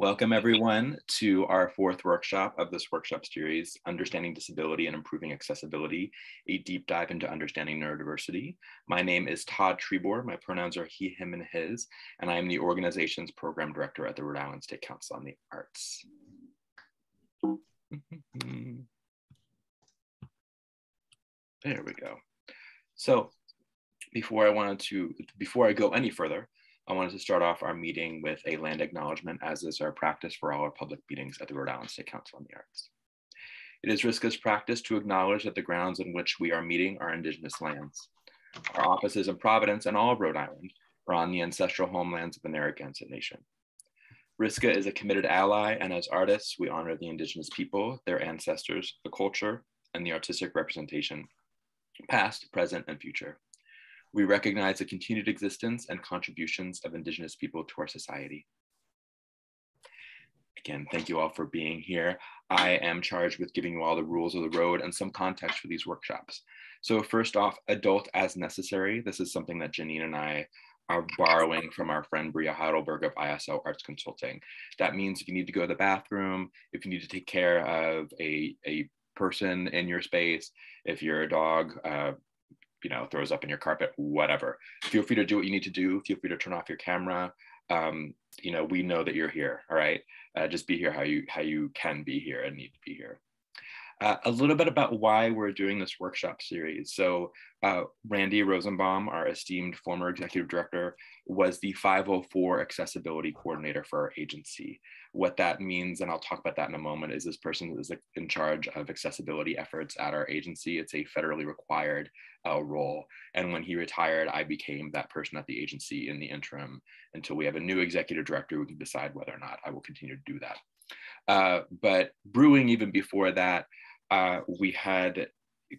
Welcome everyone to our fourth workshop of this workshop series, Understanding Disability and Improving Accessibility, a deep dive into understanding neurodiversity. My name is Todd Trebour, my pronouns are he, him, and his, and I am the organization's program director at the Rhode Island State Council on the Arts. there we go. So before I wanted to, before I go any further, I wanted to start off our meeting with a land acknowledgement, as is our practice for all our public meetings at the Rhode Island State Council on the Arts. It is RISCA's practice to acknowledge that the grounds in which we are meeting are Indigenous lands. Our offices in Providence and all of Rhode Island are on the ancestral homelands of the Narragansett Nation. RISCA is a committed ally, and as artists, we honor the Indigenous people, their ancestors, the culture, and the artistic representation, past, present, and future. We recognize the continued existence and contributions of Indigenous people to our society. Again, thank you all for being here. I am charged with giving you all the rules of the road and some context for these workshops. So first off, adult as necessary. This is something that Jeannine and I are borrowing from our friend Bria Heidelberg of ISO Arts Consulting. That means if you need to go to the bathroom, if you need to take care of a, a person in your space, if you're a dog, uh, you know throws up in your carpet whatever. Feel free to do what you need to do. Feel free to turn off your camera. Um, you know we know that you're here all right? Uh, just be here how you how you can be here and need to be here uh, a little bit about why we're doing this workshop series. So uh, Randy Rosenbaum, our esteemed former executive director, was the 504 accessibility coordinator for our agency. What that means, and I'll talk about that in a moment, is this person is in charge of accessibility efforts at our agency. It's a federally required uh, role. And when he retired, I became that person at the agency in the interim until we have a new executive director who can decide whether or not I will continue to do that. Uh, but brewing even before that, uh, we had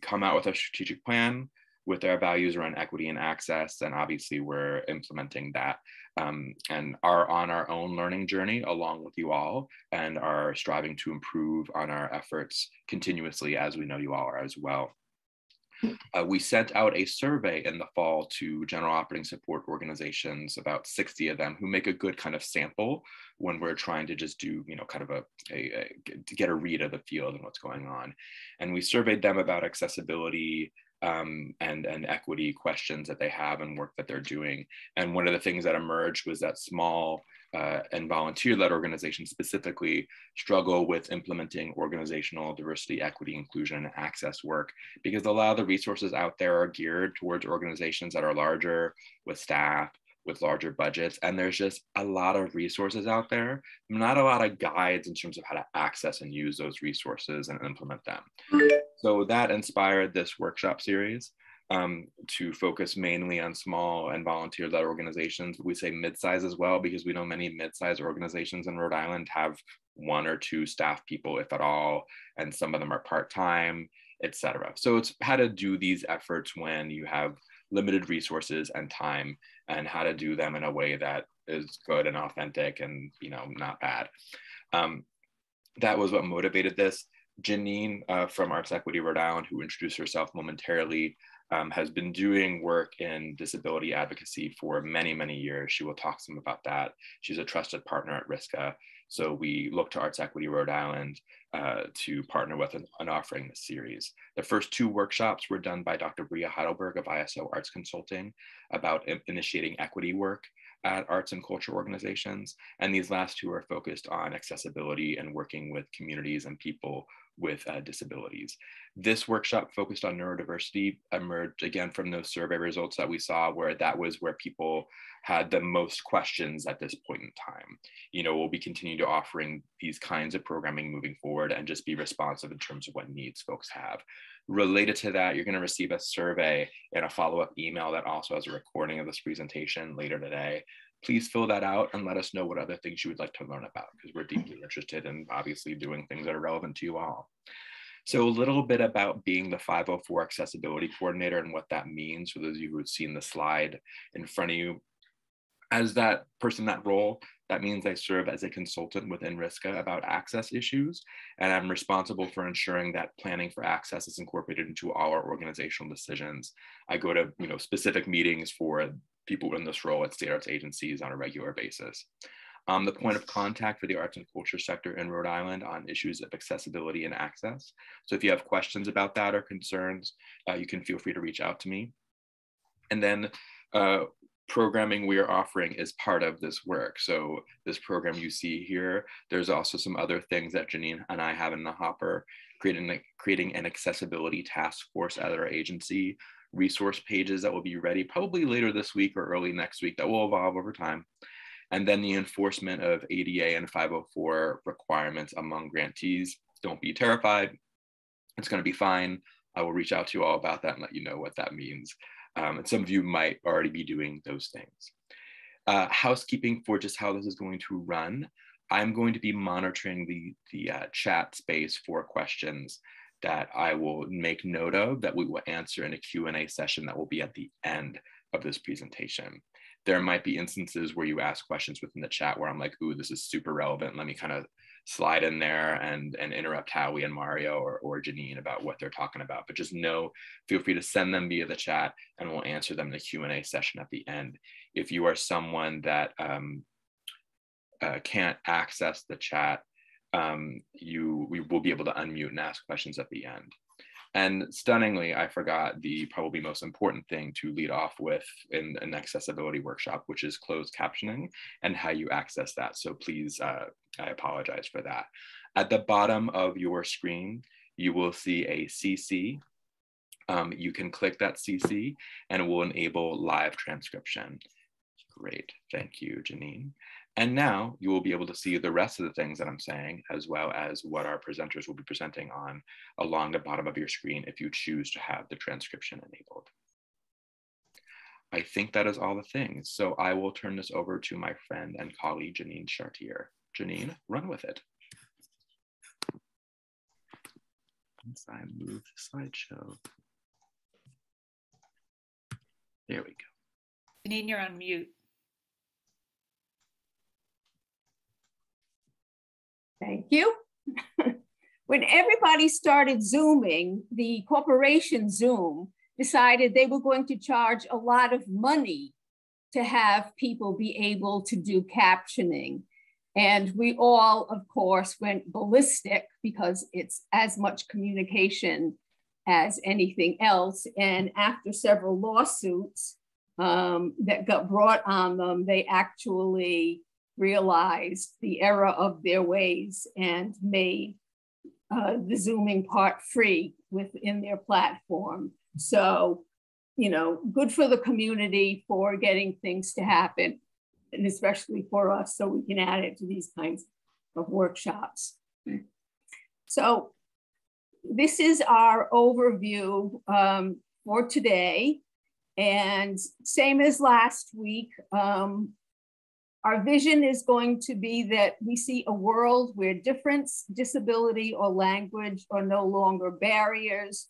come out with a strategic plan with our values around equity and access. And obviously, we're implementing that um, and are on our own learning journey along with you all and are striving to improve on our efforts continuously as we know you all are as well. Uh, we sent out a survey in the fall to general operating support organizations, about 60 of them, who make a good kind of sample when we're trying to just do, you know, kind of a, a, a get a read of the field and what's going on. And we surveyed them about accessibility, um, and, and equity questions that they have and work that they're doing. And one of the things that emerged was that small uh, and volunteer-led organizations specifically struggle with implementing organizational diversity, equity, inclusion, and access work because a lot of the resources out there are geared towards organizations that are larger with staff, with larger budgets. And there's just a lot of resources out there, not a lot of guides in terms of how to access and use those resources and implement them. So that inspired this workshop series um, to focus mainly on small and volunteer-led organizations. We say mid-size as well because we know many mid-size organizations in Rhode Island have one or two staff people, if at all, and some of them are part-time, etc. So it's how to do these efforts when you have limited resources and time, and how to do them in a way that is good and authentic and you know not bad. Um, that was what motivated this. Jeannine uh, from Arts Equity Rhode Island, who introduced herself momentarily, um, has been doing work in disability advocacy for many, many years. She will talk some about that. She's a trusted partner at RISCA. So we look to Arts Equity Rhode Island uh, to partner with an, an, offering this series. The first two workshops were done by Dr. Bria Heidelberg of ISO Arts Consulting about initiating equity work at arts and culture organizations. And these last two are focused on accessibility and working with communities and people with uh, disabilities. This workshop focused on neurodiversity emerged again from those survey results that we saw where that was where people had the most questions at this point in time. You know, we'll be continuing to offering these kinds of programming moving forward and just be responsive in terms of what needs folks have. Related to that, you're gonna receive a survey and a follow-up email that also has a recording of this presentation later today please fill that out and let us know what other things you would like to learn about because we're deeply interested in obviously doing things that are relevant to you all. So a little bit about being the 504 accessibility coordinator and what that means for those of you who have seen the slide in front of you. As that person, that role, that means I serve as a consultant within RISCA about access issues, and I'm responsible for ensuring that planning for access is incorporated into all our organizational decisions. I go to you know specific meetings for people in this role at state arts agencies on a regular basis. um, the point of contact for the arts and culture sector in Rhode Island on issues of accessibility and access. So if you have questions about that or concerns, uh, you can feel free to reach out to me. And then uh, programming we are offering is part of this work. So this program you see here, there's also some other things that Jeannine and I have in the hopper, creating, creating an accessibility task force at our agency, resource pages that will be ready probably later this week or early next week that will evolve over time and then the enforcement of ADA and 504 requirements among grantees. Don't be terrified. It's going to be fine. I will reach out to you all about that and let you know what that means. Um, and some of you might already be doing those things. Uh, housekeeping for just how this is going to run. I'm going to be monitoring the, the uh, chat space for questions that I will make note of that we will answer in a Q&A session that will be at the end of this presentation there might be instances where you ask questions within the chat where I'm like, ooh, this is super relevant. Let me kind of slide in there and, and interrupt Howie and Mario or, or Jeannine about what they're talking about. But just know, feel free to send them via the chat and we'll answer them in the Q&A session at the end. If you are someone that um, uh, can't access the chat, um, you we will be able to unmute and ask questions at the end. And stunningly, I forgot the probably most important thing to lead off with in an accessibility workshop, which is closed captioning and how you access that. So please, uh, I apologize for that. At the bottom of your screen, you will see a CC. Um, you can click that CC and it will enable live transcription. Great, thank you, Jeannine. And now you will be able to see the rest of the things that I'm saying, as well as what our presenters will be presenting on along the bottom of your screen if you choose to have the transcription enabled. I think that is all the things. So I will turn this over to my friend and colleague, Jeannine Chartier. Jeannine, run with it. Once I move the slideshow. There we go. Jeannine, you're on mute. Thank you. when everybody started Zooming, the corporation Zoom decided they were going to charge a lot of money to have people be able to do captioning. And we all, of course, went ballistic because it's as much communication as anything else. And after several lawsuits um, that got brought on them, they actually realized the error of their ways and made uh, the Zooming part free within their platform. So, you know, good for the community for getting things to happen, and especially for us, so we can add it to these kinds of workshops. So, this is our overview um, for today. And same as last week, um, our vision is going to be that we see a world where difference, disability, or language are no longer barriers.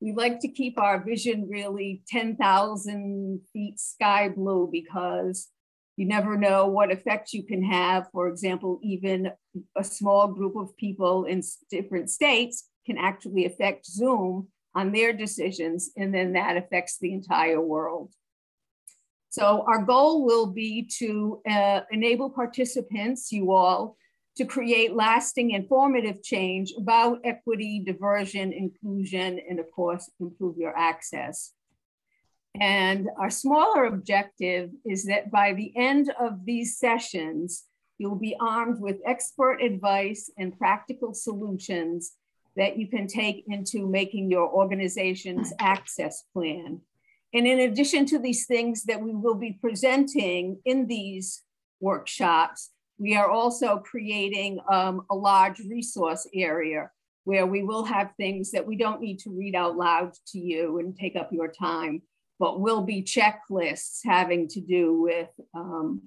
We like to keep our vision really 10,000 feet sky blue because you never know what effect you can have. For example, even a small group of people in different states can actually affect Zoom on their decisions, and then that affects the entire world. So our goal will be to uh, enable participants, you all, to create lasting informative change about equity, diversion, inclusion, and of course, improve your access. And our smaller objective is that by the end of these sessions, you'll be armed with expert advice and practical solutions that you can take into making your organization's access plan. And in addition to these things that we will be presenting in these workshops, we are also creating um, a large resource area where we will have things that we don't need to read out loud to you and take up your time, but will be checklists having to do with um,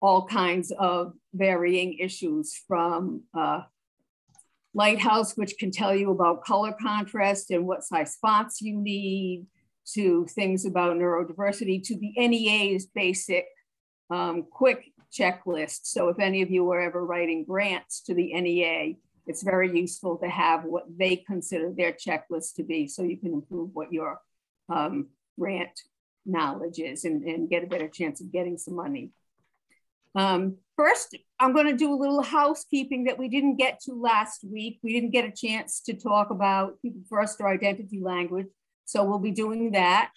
all kinds of varying issues from uh, Lighthouse, which can tell you about color contrast and what size fonts you need, to things about neurodiversity to the NEA's basic um, quick checklist. So if any of you are ever writing grants to the NEA, it's very useful to have what they consider their checklist to be so you can improve what your um, grant knowledge is and, and, get a better chance of getting some money. Um, first, I'm going to do a little housekeeping that we didn't get to last week. We didn't get a chance to talk about people first or identity language. So we'll be doing that.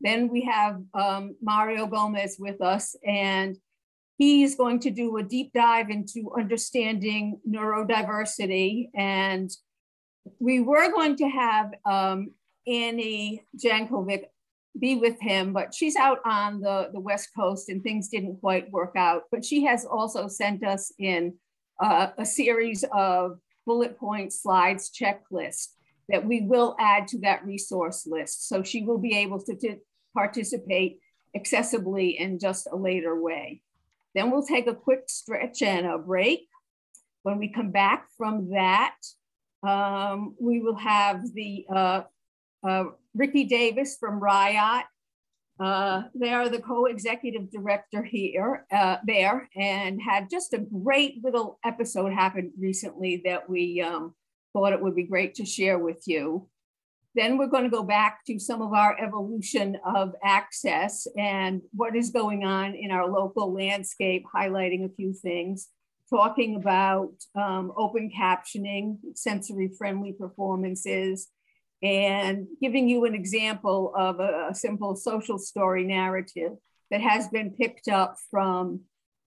Then we have um, Mario Gomez with us, and he's going to do a deep dive into understanding neurodiversity. And we were going to have um, Annie Jankovic be with him, but she's out on the, the West Coast and things didn't quite work out. But she has also sent us in uh, a series of bullet point slides checklist that we will add to that resource list. So she will be able to, participate accessibly in just a later way. Then we'll take a quick stretch and a break. When we come back from that, um, we will have the uh, uh, Rikki Davis from RIOT. Uh, they are the co-executive director here, uh, there, and had just a great little episode happen recently that we um, thought it would be great to share with you. Then we're going to go back to some of our evolution of access and what is going on in our local landscape, highlighting a few things, talking about um, open captioning, sensory friendly performances, and giving you an example of a, a, simple social story narrative that has been picked up from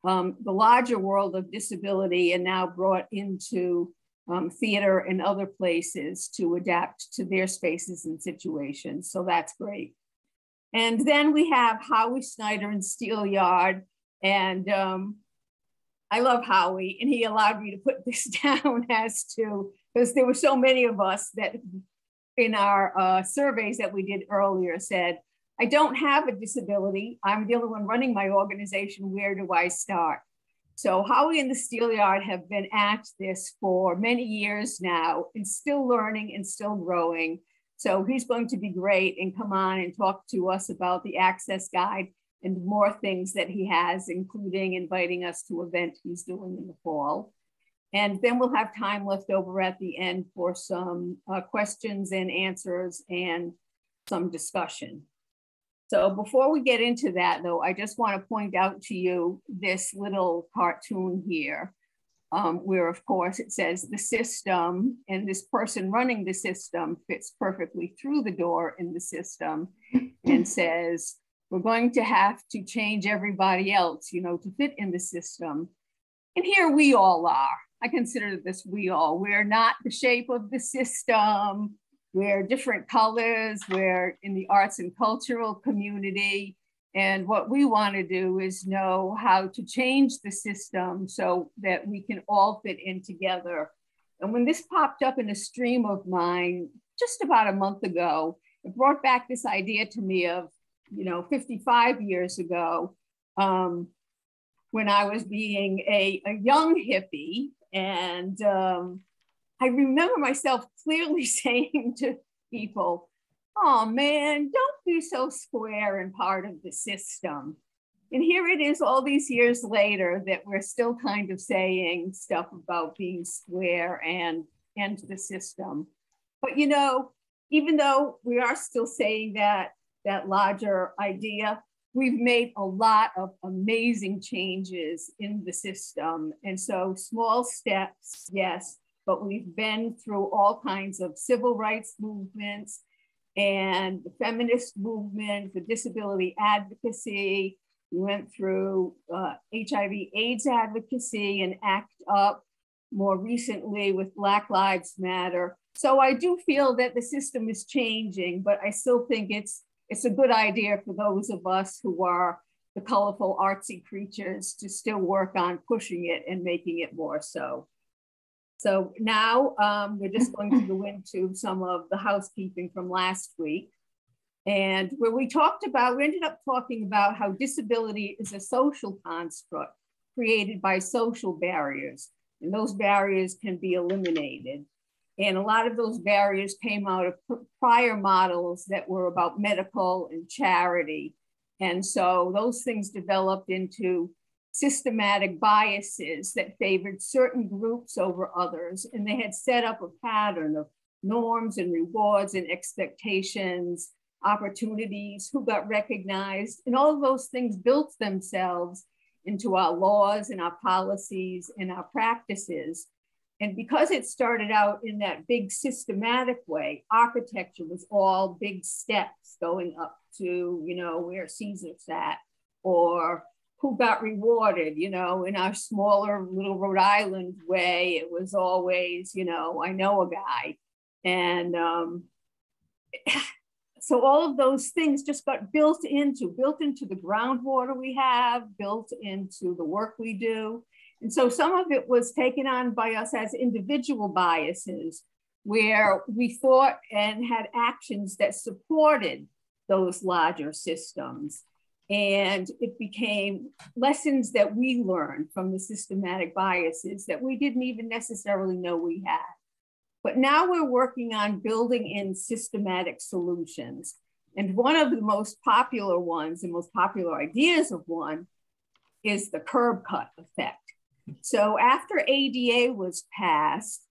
um, the larger world of disability and now brought into um, theater and other places to adapt to their spaces and situations. So that's great. And then we have Howie Sneider and Steel Yard. And um, I love Howie, and he allowed me to put this down as to, because there were so many of us that in our uh, surveys that we did earlier said, I don't have a disability. I'm the only one running my organization. Where do I start? So Howie and the Steel Yard have been at this for many years now and still learning and still growing. So he's going to be great and come on and talk to us about the access guide and more things that he has, including inviting us to event he's doing in the fall. And then we'll have time left over at the end for some uh, questions and answers and some discussion. So before we get into that though, I just wanna point out to you this little cartoon here um, where of course it says the system and this person running the system fits perfectly through the door in the system and says, we're going to have to change everybody else, you know, to fit in the system. And here we all are. I consider this we all. We're not the shape of the system. We're different colors. We're in the arts and cultural community. And what we want to do is know how to change the system so that we can all fit in together. And when this popped up in a stream of mine just about a month ago, it brought back this idea to me of, you know, 55 years ago, um, when I was being a, a young hippie and um, I remember myself clearly saying to people, oh man, don't be so square and part of the system. And here it is all these years later that we're still kind of saying stuff about being square and, and the system. But you know, even though we are still saying that, that larger idea, we've made a lot of amazing changes in the system. And so small steps, yes, but we've been through all kinds of civil rights movements and the feminist movement, the disability advocacy. We went through uh, HIV AIDS advocacy and ACT UP more recently with Black Lives Matter. So I do feel that the system is changing, but I still think it's it's a good idea for those of us who are the colorful artsy creatures to still work on pushing it and making it more so. So now um, we're just going to go into some of the housekeeping from last week. And where we talked about, we ended up talking about how disability is a social construct created by social barriers. And those barriers can be eliminated. And a lot of those barriers came out of prior models that were about medical and charity. And so those things developed into systematic biases that favored certain groups over others. And they had set up a pattern of norms and rewards and expectations, opportunities, who got recognized, and all those things built themselves into our laws and our policies and our practices. And because it started out in that big systematic way, architecture was all big steps going up to, you know, where Caesar sat or who got rewarded, you know, in our smaller little Rhode Island way, it was always, you know, I know a guy. And um, so all of those things just got built into, built into the groundwater we have, built into the work we do. And so some of it was taken on by us as individual biases, where we thought and had actions that supported those larger systems. And it became lessons that we learned from the systematic biases that we didn't even necessarily know we had. But now we're working on building in systematic solutions. And one of the most popular ones, the most popular ideas of one, is the curb cut effect. So after ADA was passed,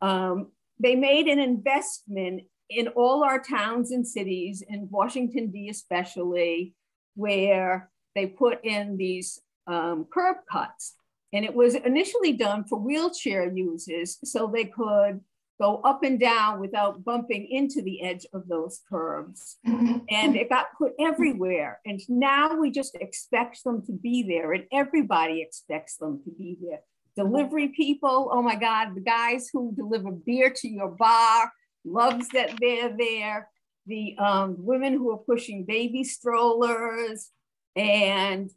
um, they made an investment in all our towns and cities, in Washington, D especially, where they put in these um, curb cuts. And it was initially done for wheelchair users so they could go up and down without bumping into the edge of those curbs. and it got put everywhere. And now we just expect them to be there, and everybody expects them to be there. Delivery people, oh my God, the guys who deliver beer to your bar loves that they're there. The um, women who are pushing baby strollers and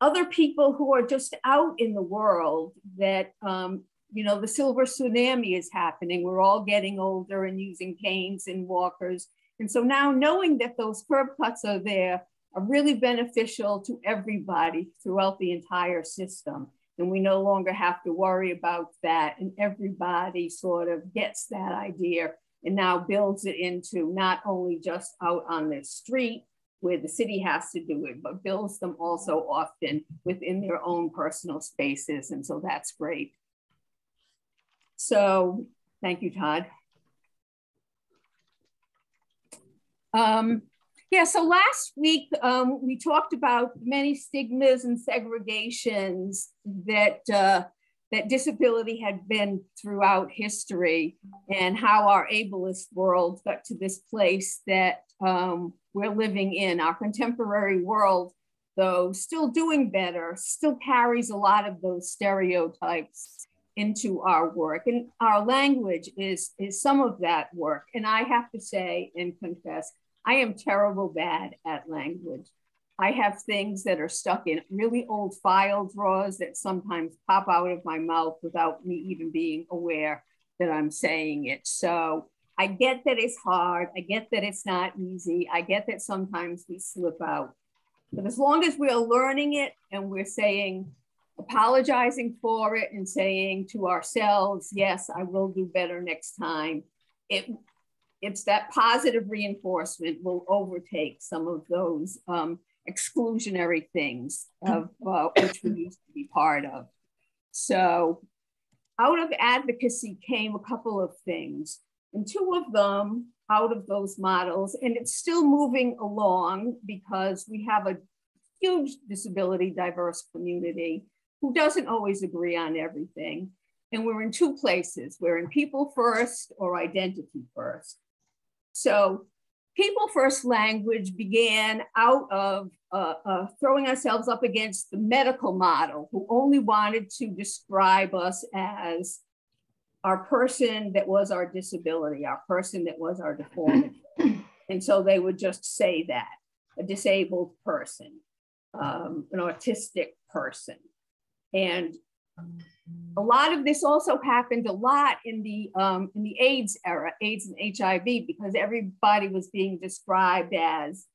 other people who are just out in the world that um, you know, the silver tsunami is happening. We're all getting older and using canes and walkers. And so now knowing that those curb cuts are there are really beneficial to everybody throughout the entire system. And we no longer have to worry about that. And everybody sort of gets that idea and now builds it into not only just out on the street where the city has to do it, but builds them also often within their own personal spaces. And so that's great. So thank you, Todd. Um, yeah, so last week um, we talked about many stigmas and segregations that uh, that disability had been throughout history and how our ableist world got to this place that um, we're living in. Our contemporary world, though still doing better, still carries a lot of those stereotypes into our work. And our language is, is some of that work. And I have to say and confess, I am terrible bad at language. I have things that are stuck in really old file drawers that sometimes pop out of my mouth without me even being aware that I'm saying it. So I get that it's hard. I get that it's not easy. I get that sometimes we slip out. But as long as we're learning it and we're saying, apologizing for it and saying to ourselves, yes, I will do better next time. It, it's that positive reinforcement will overtake some of those um, exclusionary things of uh, which we used to be part of. So out of advocacy came a couple of things and two of them out of those models, and it's still moving along because we have a huge disability diverse community who doesn't always agree on everything. And we're in two places. We're in people first or identity first. So people first language began out of uh, uh, throwing ourselves up against the medical model, who only wanted to describe us as our person that was our disability, our person that was our deformity. and so they would just say that a disabled person, um, an autistic person, and a lot of this also happened a lot in the um, in the AIDS era, AIDS and HIV, because everybody was being described as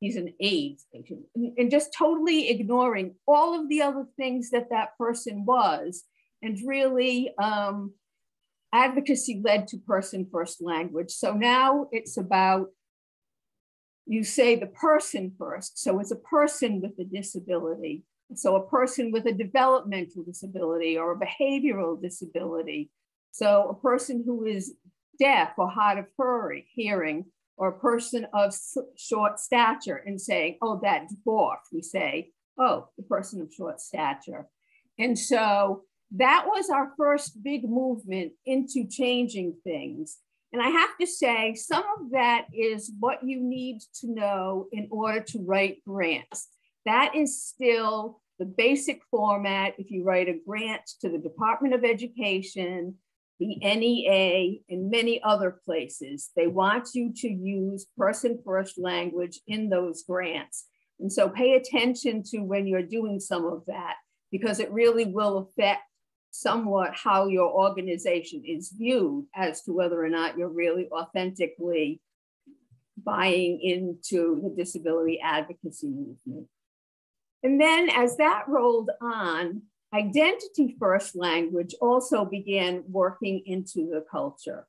he's an AIDS patient, and, just totally ignoring all of the other things that that person was, and really um, advocacy led to person first language. So now it's about you say the person first. So it's a person with a disability so a person with a developmental disability or a behavioral disability. So a person who is deaf or hard of hearing, or a person of short stature and saying, oh, that dwarf, we say, oh, the person of short stature. And so that was our first big movement into changing things. And I have to say, some of that is what you need to know in order to write grants. That is still the basic format. If you write a grant to the Department of Education, the NEA, and many other places, they want you to use person first language in those grants. And so pay attention to when you're doing some of that because it really will affect somewhat how your organization is viewed as to whether or not you're really authentically buying into the disability advocacy movement. And then as that rolled on, identity first language also began working into the culture.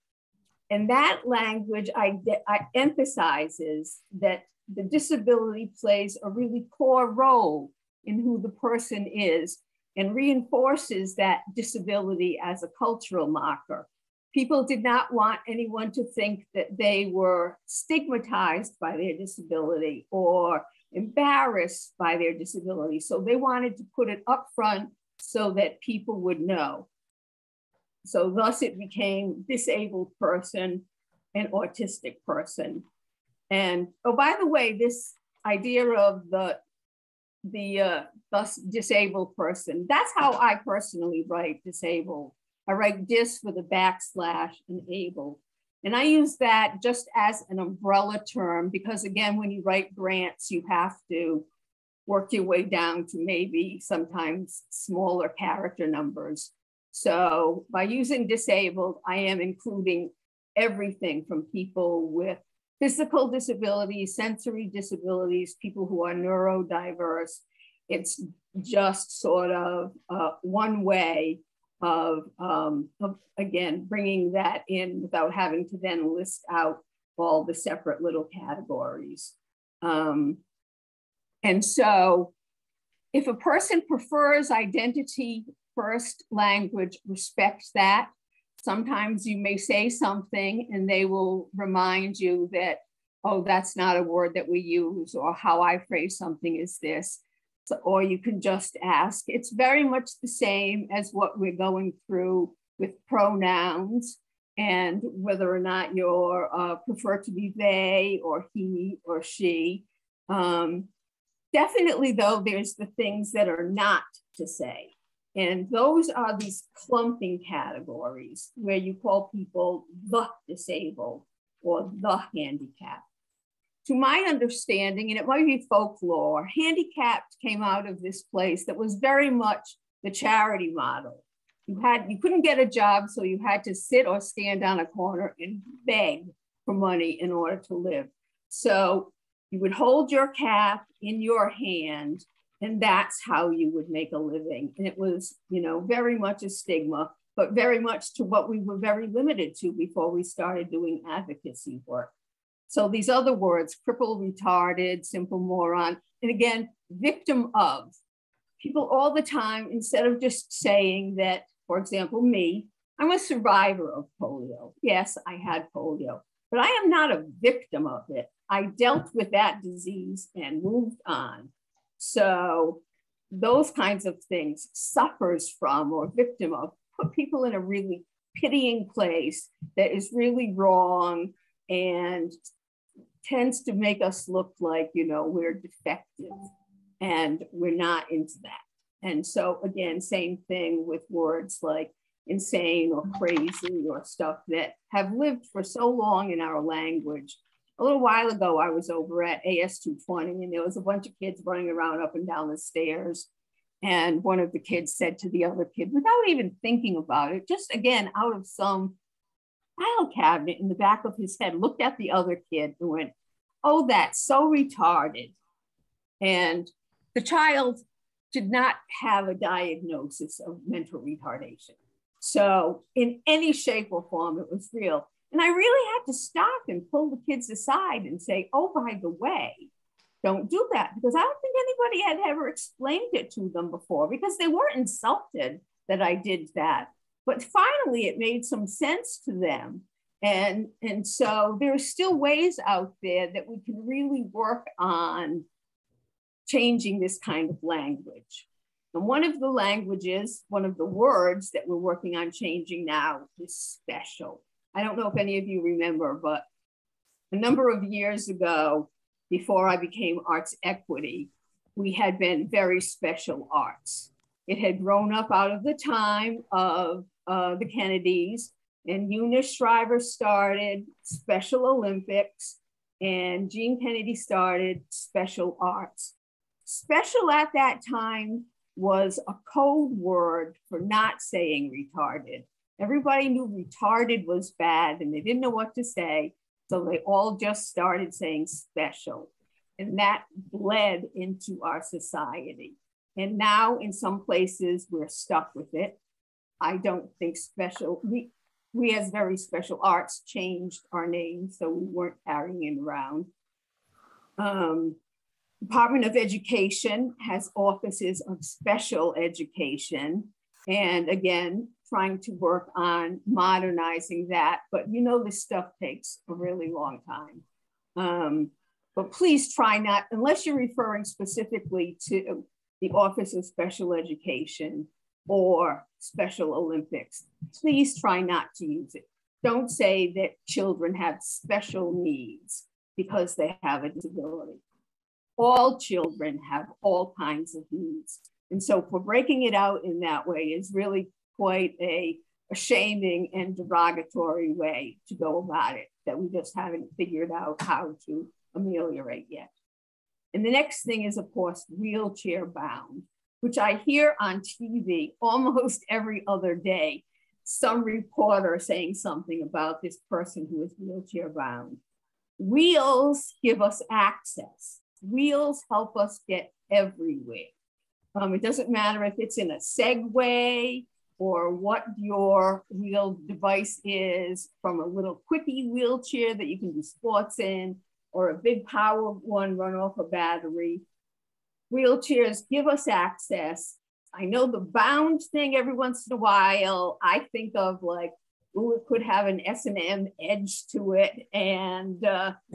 And that language I, I emphasizes that the disability plays a really core role in who the person is and reinforces that disability as a cultural marker. People did not want anyone to think that they were stigmatized by their disability or embarrassed by their disability. So they wanted to put it up front so that people would know. So thus it became disabled person and autistic person. And oh, by the way, this idea of the the uh, thus disabled person. That's how I personally write disabled. I write dis with a backslash and able. And I use that just as an umbrella term because again, when you write grants, you have to work your way down to maybe sometimes smaller character numbers. So by using disabled, I am including everything from people with physical disabilities, sensory disabilities, people who are neurodiverse. It's just sort of uh, one way of, um, of, again, bringing that in without having to then list out all the separate little categories. Um, and so if a person prefers identity first language, respect that. Sometimes you may say something and they will remind you that, oh, that's not a word that we use, or how I phrase something is this. Or you can just ask. It's very much the same as what we're going through with pronouns and whether or not you're uh, prefer to be they or he or she. Um, definitely, though, there's the things that are not to say. And those are these clumping categories where you call people the disabled or the handicapped. To my understanding, and it might be folklore, handicapped came out of this place that was very much the charity model. You had you couldn't get a job, so you had to sit or stand on a corner and beg for money in order to live. So you would hold your cap in your hand and that's how you would make a living. And it was, you know, very much a stigma, but very much to what we were very limited to before we started doing advocacy work. So these other words, cripple, retarded, simple moron, and again, victim of. People all the time, instead of just saying that, for example, me, I'm a survivor of polio. Yes, I had polio, but I am not a victim of it. I dealt with that disease and moved on. So those kinds of things suffers from or victim of put people in a really pitying place that is really wrong and tends to make us look like you know we're defective and we're not into that and so again same thing with words like insane or crazy or stuff that have lived for so long in our language a little while ago, I was over at AS220 and there was a bunch of kids running around up and down the stairs. And one of the kids said to the other kid, without even thinking about it, just again out of some file cabinet in the back of his head, looked at the other kid and went, Oh, that's so retarded. And the child did not have a diagnosis of mental retardation. So, in any shape or form, it was real. And I really had to stop and pull the kids aside and say, oh, by the way, don't do that. Because I don't think anybody had ever explained it to them before because they weren't insulted that I did that. But finally, it made some sense to them. And, and so there are still ways out there that we can really work on changing this kind of language. And one of the languages, one of the words that we're working on changing now is special. I don't know if any of you remember, but a number of years ago, before I became Arts Equity, we had been very special arts. It had grown up out of the time of uh, the Kennedys, and Eunice Shriver started Special Olympics, and Jean Kennedy started Special Arts. Special at that time was a code word for not saying retarded. Everybody knew retarded was bad and they didn't know what to say. So they all just started saying special. And that bled into our society. And now in some places we're stuck with it. I don't think special, we, we as very special arts changed our name, so we weren't carrying it around. Um, Department of Education has offices of special education. And again, trying to work on modernizing that. But you know, this stuff takes a really long time. Um, but please try not, unless you're referring specifically to the Office of Special Education or Special Olympics, please try not to use it. Don't say that children have special needs because they have a disability. All children have all kinds of needs. And so for breaking it out in that way is really quite a, a shaming and derogatory way to go about it that we just haven't figured out how to ameliorate yet. And the next thing is, of course, wheelchair bound, which I hear on TV almost every other day. Some reporter saying something about this person who is wheelchair bound. Wheels give us access. Wheels help us get everywhere. Um, it doesn't matter if it's in a Segway or what your wheel device is from a little quickie wheelchair that you can do sports in or a big power one run off a battery. Wheelchairs give us access. I know the bound thing every once in a while, I think of like, oh, it could have an S&M edge to it and uh,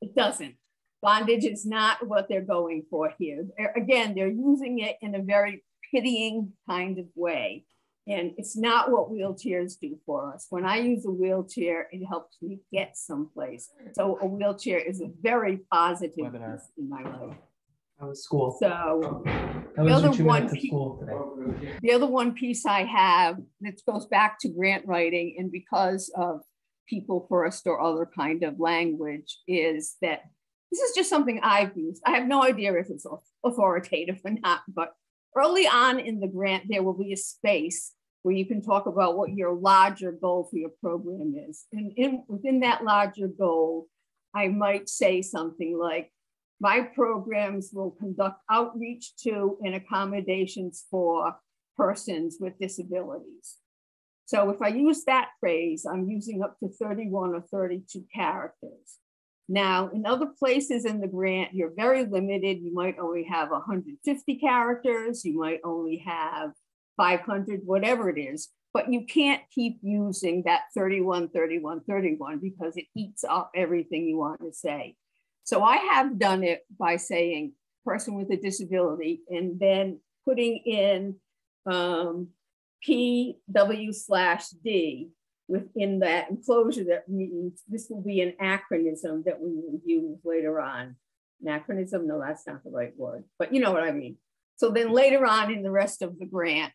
it doesn't. Bondage is not what they're going for here. Again, they're using it in a very pitying kind of way. And it's not what wheelchairs do for us. When I use a wheelchair, it helps me get someplace. So a wheelchair is a very positive piece in my life. Was school? So the was other one pe- school today? the other one piece I have that goes back to grant writing, and because of people first or other kind of language, is that this is just something I've used. I have no idea if it's authoritative or not, but early on in the grant, there will be a space where you can talk about what your larger goal for your program is. And in, within that larger goal, I might say something like, my programs will conduct outreach to and accommodations for persons with disabilities. So if I use that phrase, I'm using up to 31 or 32 characters. Now, in other places in the grant, you're very limited. You might only have 150 characters. You might only have 500, whatever it is, but you can't keep using that 31, 31, 31 because it eats up everything you want to say. So I have done it by saying person with a disability and then putting in um, PW slash D within that enclosure that means this will be an acronym that we will use later on. An acronym, no, that's not the right word, but you know what I mean. So then later on in the rest of the grant,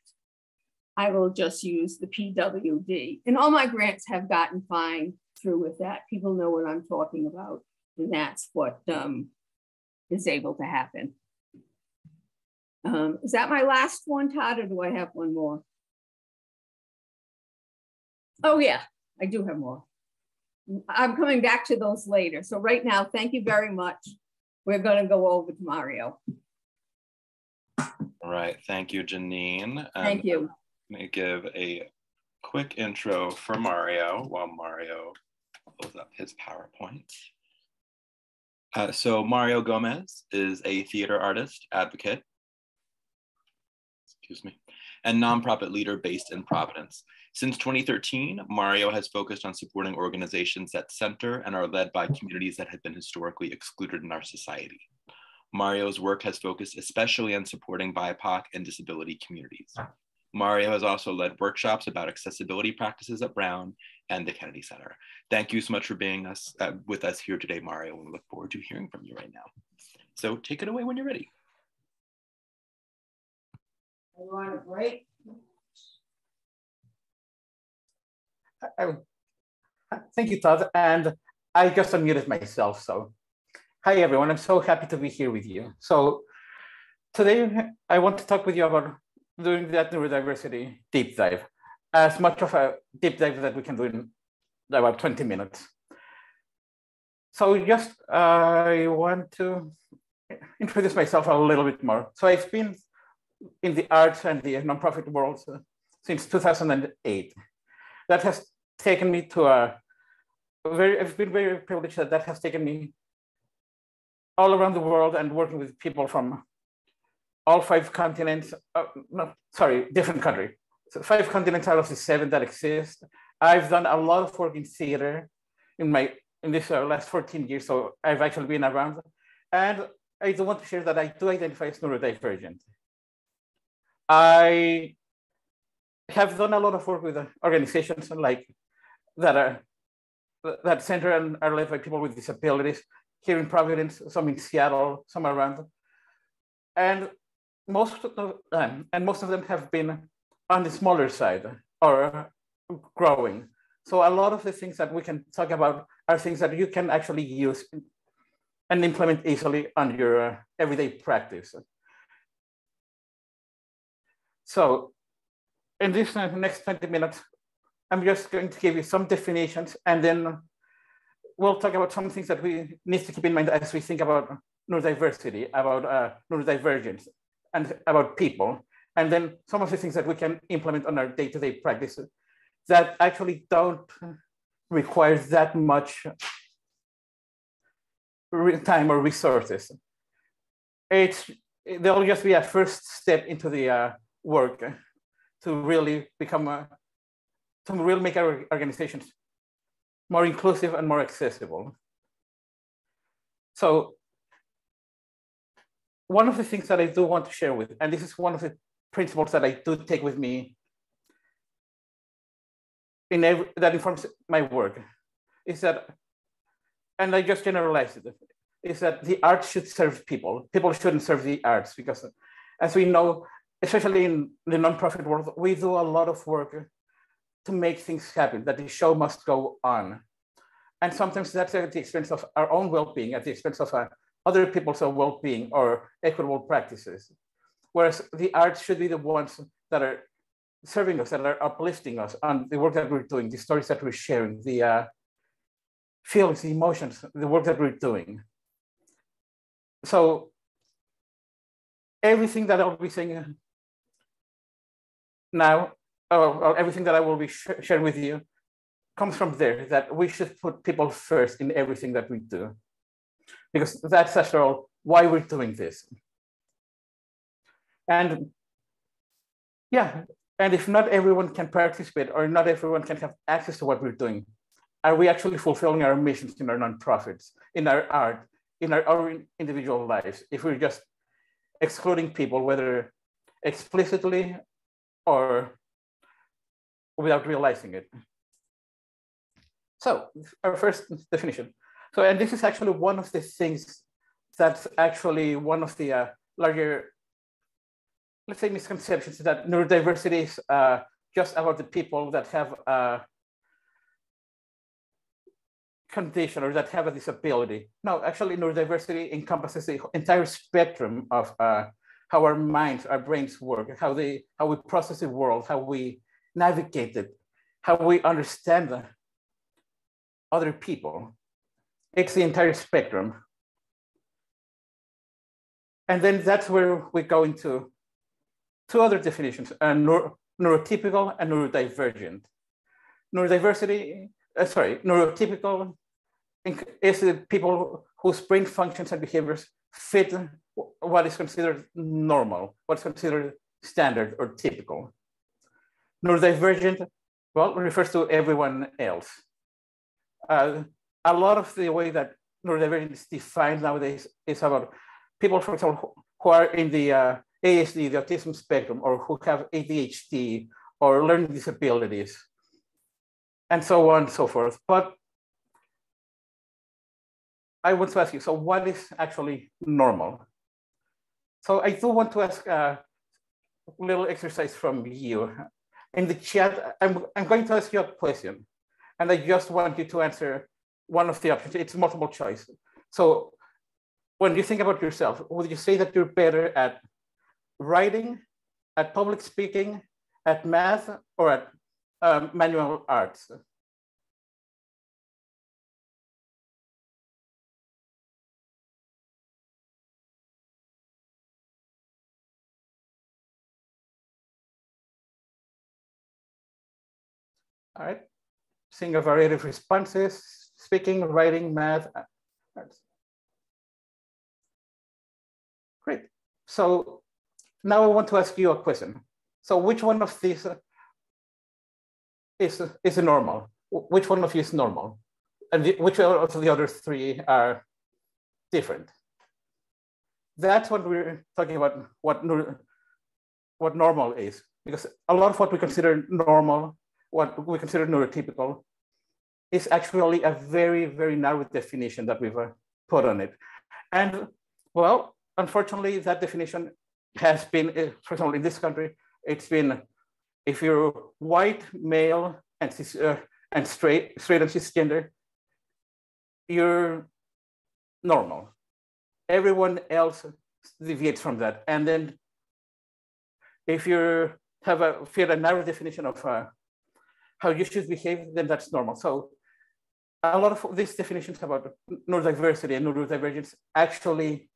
I will just use the PWD. And all my grants have gotten fine through with that. People know what I'm talking about. And that's what um, is able to happen. Um, is that my last one, Todd, or do I have one more? Oh yeah, I do have more. I'm coming back to those later. So right now, thank you very much. We're gonna go over to Mario. All right, thank you, Jeannine. Thank you. Let me give a quick intro for Mario while Mario pulls up his PowerPoint. Uh, so Mario Gomez is a theater artist, advocate, excuse me, and nonprofit leader based in Providence. Since 2013, Mario has focused on supporting organizations that center and are led by communities that have been historically excluded in our society. Mario's work has focused especially on supporting BIPOC and disability communities. Mario has also led workshops about accessibility practices at Brown and the Kennedy Center. Thank you so much for being us uh, with us here today, Mario, we look forward to hearing from you right now. So take it away when you're ready. You want a break? I, thank you, Todd. And I just unmuted myself. So, hi, everyone. I'm so happy to be here with you. So, today I want to talk with you about doing that neurodiversity deep dive, as much of a deep dive that we can do in about 20 minutes. So, just uh, I want to introduce myself a little bit more. So, I've been in the arts and the nonprofit world since 2008. That has taken me to a very, I've been very privileged that that has taken me all around the world and working with people from all five continents, uh, no, sorry, different country. So five continents out of the seven that exist. I've done a lot of work in theater in my in this uh, last 14 years, so I've actually been around. And I do want to share that I do identify as neurodivergent. I have done a lot of work with organizations like that are that center and are led by people with disabilities here in Providence, some in Seattle, some around. And most of them, um, and most of them have been on the smaller side or growing. So a lot of the things that we can talk about are things that you can actually use and implement easily on your uh, everyday practice. So in this uh, next 20 minutes, I'm just going to give you some definitions and then we'll talk about some things that we need to keep in mind as we think about neurodiversity, about uh, neurodivergence, and about people. And then some of the things that we can implement on our day-to-day -day practices that actually don't require that much time or resources. It's, they'll just be a first step into the uh, work to really become a, to really make our organizations more inclusive and more accessible. So one of the things that I do want to share with, and this is one of the principles that I do take with me in every, that informs my work, is that, and I just generalized it, is that the arts should serve people. People shouldn't serve the arts because as we know, especially in the nonprofit world, we do a lot of work to make things happen, that the show must go on. And sometimes that's at the expense of our own well-being, at the expense of uh, other people's well-being or equitable practices. Whereas the arts should be the ones that are serving us, that are uplifting us on the work that we're doing, the stories that we're sharing, the uh, feelings, the emotions, the work that we're doing. So everything that I'll be saying now or, everything that I will be sh sharing with you comes from there, that we should put people first in everything that we do. Because that's after all why we're doing this. And yeah, and if not everyone can participate or not everyone can have access to what we're doing, are we actually fulfilling our missions in our nonprofits, in our art, in our, our individual lives, if we're just excluding people, whether explicitly or without realizing it. So our first definition. So, and this is actually one of the things that's actually one of the uh, larger, let's say misconceptions that neurodiversity is uh, just about the people that have a condition or that have a disability. No, actually neurodiversity encompasses the entire spectrum of uh, how our minds, our brains work, how they, how we process the world, how we navigate it, how we understand other people. It's the entire spectrum. And then that's where we go into two other definitions, uh, neuro neurotypical and neurodivergent. Neurodiversity, uh, sorry, neurotypical is the people whose brain functions and behaviors fit what is considered normal, what's considered standard or typical. Neurodivergent, well, refers to everyone else. Uh, a lot of the way that neurodivergent is defined nowadays is about people, for example, who are in the uh, ASD, the autism spectrum, or who have ADHD or learning disabilities, and so on and so forth. But I want to ask you, so what is actually normal? So I do want to ask a little exercise from you. In the chat, I'm, I'm going to ask you a question, and I just want you to answer one of the options. It's multiple choice. So when you think about yourself, would you say that you're better at writing, at public speaking, at math, or at um, manual arts? All right, seeing a variety of responses, speaking, writing, math. Great. So now I want to ask you a question. So which one of these is, is normal? Which one of you is normal? And the, which of the other three are different? That's what we're talking about, what, what normal is. Because a lot of what we consider normal, what we consider neurotypical, is actually a very, very narrow definition that we've uh, put on it. And well, unfortunately, that definition has been, uh, for example, in this country, it's been if you're white, male, and, uh, and straight, straight and cisgender, you're normal. Everyone else deviates from that. And then if you have a fit a narrow definition of uh, how you should behave, then that's normal. So a lot of these definitions about neurodiversity and neurodivergence actually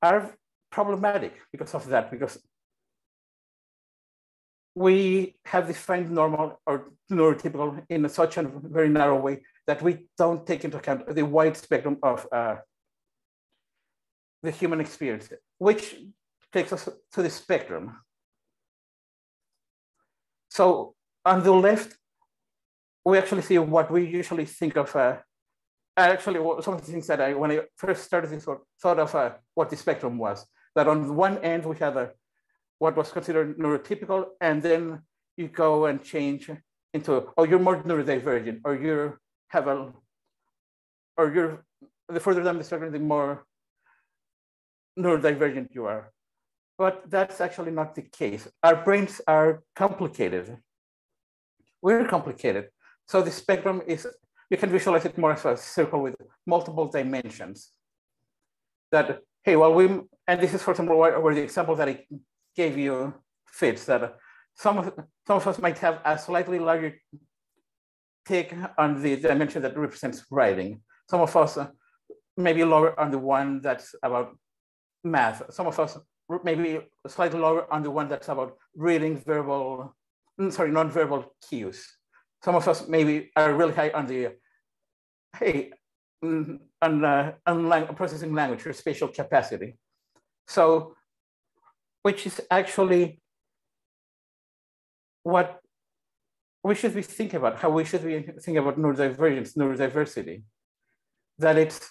are problematic because of that, because we have defined normal or neurotypical in such a very narrow way that we don't take into account the wide spectrum of uh, the human experience, which takes us to the spectrum. So on the left, we actually see what we usually think of. Uh, actually, some of the things that I, when I first started this work, thought of uh, what the spectrum was. That on one end we have a, what was considered neurotypical, and then you go and change into, oh, you're more neurodivergent, or you have a, or you're the further down the spectrum, the more neurodivergent you are. But that's actually not the case. Our brains are complicated. We're complicated. So the spectrum is, you can visualize it more as a circle with multiple dimensions. That, hey, well, we, and this is for example, where, where the example that I gave you fits, that some of, some of us might have a slightly larger take on the dimension that represents writing. Some of us uh, maybe lower on the one that's about math. Some of us maybe slightly lower on the one that's about reading verbal, mm, sorry, non-verbal cues some of us maybe are really high on the, hey, mm, on, uh, on lang processing language or spatial capacity. So, which is actually what we should be thinking about, how we should be thinking about neurodivergence, neurodiversity, that it's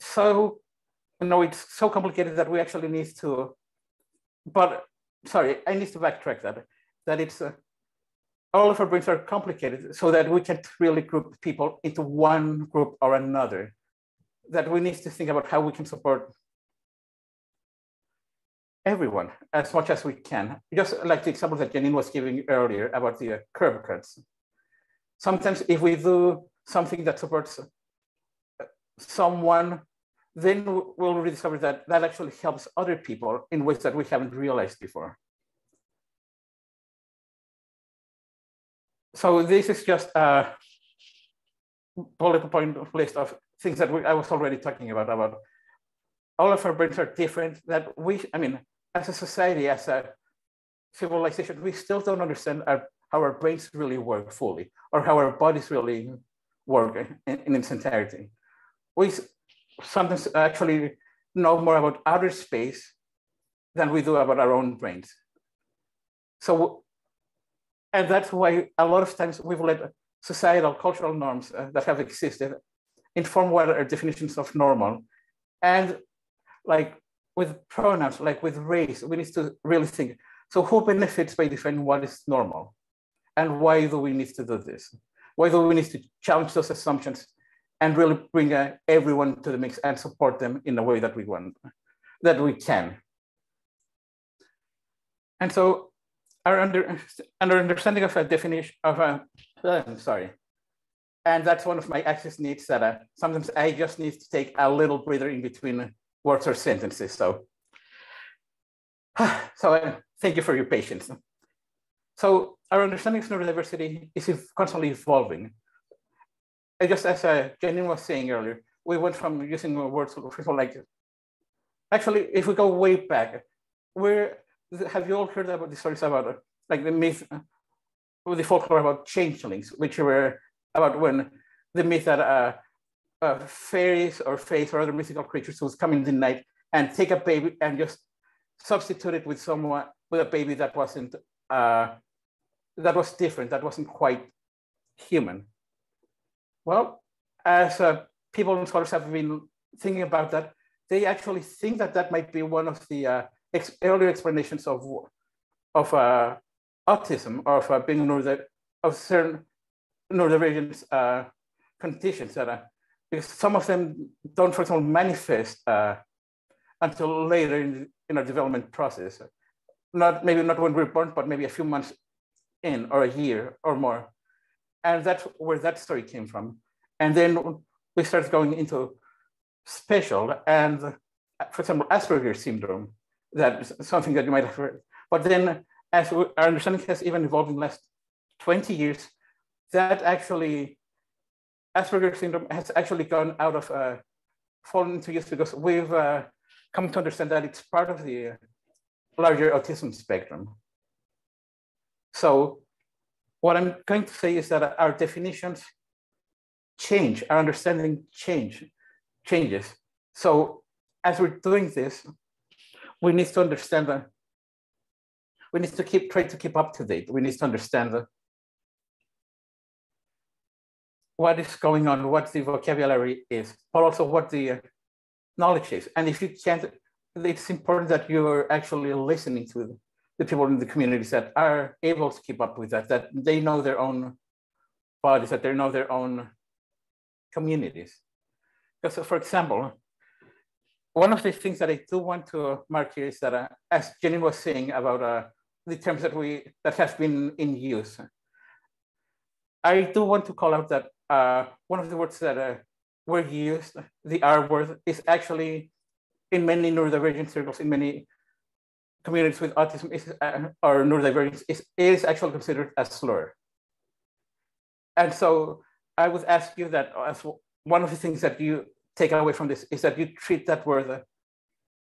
so, you know, it's so complicated that we actually need to, but sorry, I need to backtrack that, that it's, uh, all of our brains are complicated so that we can't really group people into one group or another. That we need to think about how we can support everyone as much as we can. Just like the example that Jeannine was giving earlier about the uh, curb cuts. Sometimes if we do something that supports uh, someone, then we'll rediscover that that actually helps other people in ways that we haven't realized before. So this is just a bullet point list of things that we, I was already talking about, about all of our brains are different, that we, I mean, as a society, as a civilization, we still don't understand our, how our brains really work fully or how our bodies really work in, in its entirety. We sometimes actually know more about outer space than we do about our own brains. So and that's why a lot of times we've let societal cultural norms uh, that have existed inform what are definitions of normal. And like with pronouns, like with race, we need to really think, so who benefits by defining what is normal? And why do we need to do this? Why do we need to challenge those assumptions and really bring uh, everyone to the mix and support them in the way that we want, that we can? And so our under, under understanding of a definition of a, uh, sorry, and that's one of my access needs that uh, sometimes I just need to take a little breather in between words or sentences. So, so uh, thank you for your patience. So our understanding of neurodiversity is constantly evolving. I just as uh, Jeannine was saying earlier, we went from using words like, actually, if we go way back, where have you all heard about the stories about like the myth, uh, the folklore about changelings, which were about when the myth that uh, uh, fairies or fays or other mythical creatures would come in the night and take a baby and just substitute it with someone with a baby that wasn't uh, that was different, that wasn't quite human. Well, as uh, people and scholars have been thinking about that, they actually think that that might be one of the uh, ex earlier explanations of of uh, autism of uh, being neuro of certain neurodivergent uh, conditions that are, because some of them don't, for example, manifest uh, until later in, in our development process. Not maybe not when we're born, but maybe a few months in or a year or more. And that's where that story came from. And then we started going into special and, for example, Asperger's syndrome, that's something that you might have heard. But then as our understanding has even evolved in the last 20 years, that actually, Asperger's syndrome has actually gone out of, uh, fallen into use because we've uh, come to understand that it's part of the larger autism spectrum. So what I'm going to say is that our definitions change, our understanding change, changes. So as we're doing this, we need to understand that we need to keep try to keep up to date. We need to understand that what is going on, what the vocabulary is, but also what the uh, knowledge is. And if you can't, it's important that you are actually listening to the people in the communities that are able to keep up with that, that they know their own bodies, that they know their own communities. Because, for example, one of the things that I do want to mark here is that, uh, as Jenny was saying about uh, the terms that we that have been in use, I do want to call out that uh, one of the words that uh, were used, the R word, is actually in many neurodivergent circles, in many communities with autism is, uh, or neurodivergence is, is actually considered a slur. And so I would ask you that as one of the things that you take away from this is that you treat that word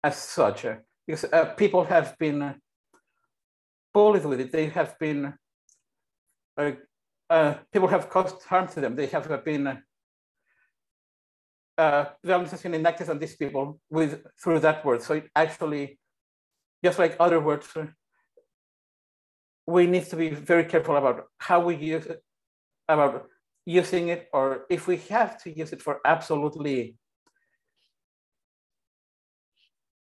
as such, uh, because uh, people have been bullied with it. They have been, uh, uh people have caused harm to them. They have been, uh, violence has been enacted on these people with through that word. So it actually just like other words, we need to be very careful about how we use it, about using it, or if we have to use it for absolutely,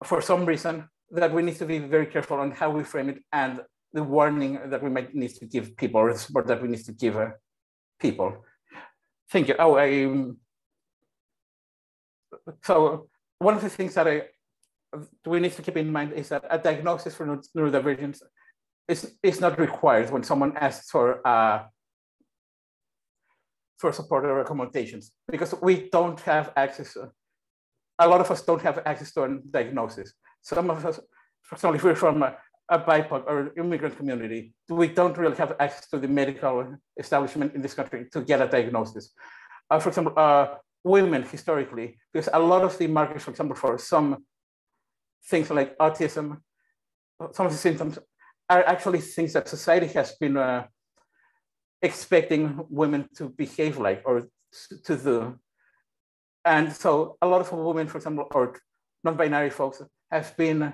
for some reason, that we need to be very careful on how we frame it and the warning that we might need to give people or the support that we need to give uh, people. Thank you. Oh, I, so one of the things that I we need to keep in mind is that a diagnosis for neurodivergence is, is not required when someone asks for uh, for support or accommodations because we don't have access. a lot of us don't have access to a diagnosis. Some of us, if we're from a, a BIPOC or immigrant community, we don't really have access to the medical establishment in this country to get a diagnosis. Uh, for example, uh, women historically, because a lot of the markers, for example, for some things like autism, some of the symptoms are actually things that society has been uh, expecting women to behave like or to do. And so a lot of women, for example, or non-binary folks have been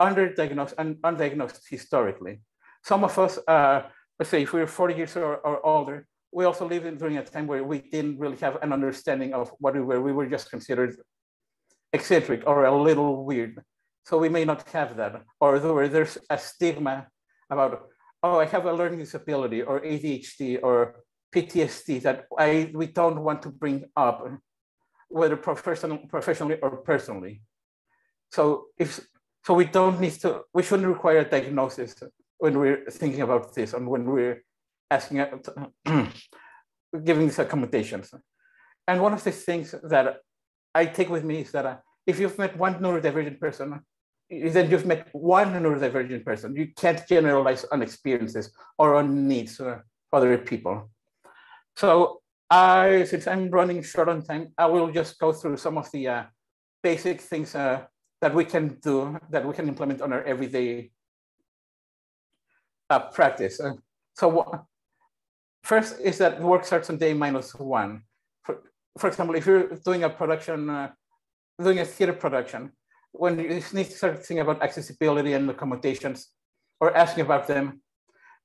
underdiagnosed and undiagnosed historically. Some of us, uh, let's say if we're 40 years or, or older, we also lived in, during a time where we didn't really have an understanding of what we were. We were just considered eccentric or a little weird. So we may not have that. Or there's a stigma about, oh, I have a learning disability or ADHD or PTSD that I we don't want to bring up, whether professional, professionally or personally. So if so, we don't need to. We shouldn't require a diagnosis when we're thinking about this and when we're asking, giving these accommodations. And one of the things that I take with me is that uh, if you've met one neurodivergent person, then you've met one neurodivergent person. You can't generalize on experiences or on needs of other people. So I, since I'm running short on time, I will just go through some of the uh, basic things uh, that we can do, that we can implement on our everyday uh, practice. Uh, so first is that work starts on day minus one. For, for example, if you're doing a production, uh, doing a theater production, when you need to start thinking about accessibility and accommodations or asking about them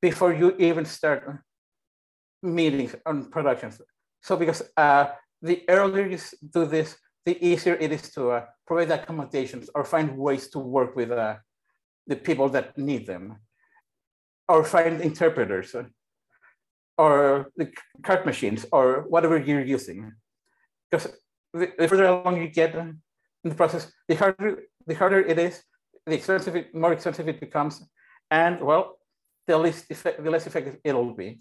before you even start meetings on productions. So because uh, the earlier you do this, the easier it is to uh, provide accommodations or find ways to work with uh, the people that need them or find interpreters uh, or the card machines or whatever you're using. Because the further along you get in the process, the harder, the harder it is, the expensive, it, more expensive it becomes, and well, the less, effect, the less effective it'll be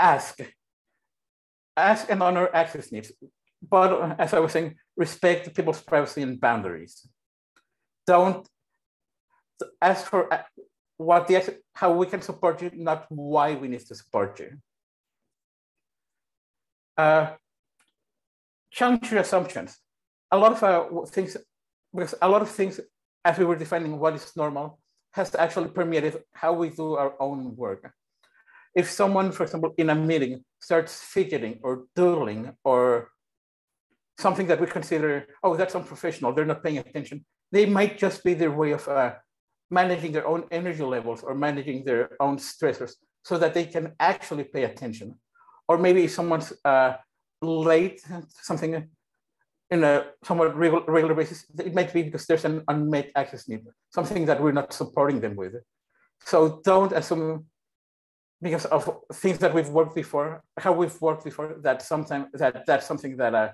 ask, ask and honor access needs. But as I was saying, respect people's privacy and boundaries. Don't ask for what the how we can support you, not why we need to support you. Uh, challenge your assumptions. A lot of uh, things, because a lot of things, as we were defining what is normal, has actually permeated how we do our own work if someone, for example, in a meeting starts fidgeting or doodling or something that we consider, oh, that's unprofessional, they're not paying attention, they might just be their way of uh, managing their own energy levels or managing their own stressors so that they can actually pay attention. Or maybe if someone's uh, late, something in a somewhat regular, regular basis, it might be because there's an unmet access need, something that we're not supporting them with. So don't assume because of things that we've worked before, how we've worked before, that sometimes that that's something that uh,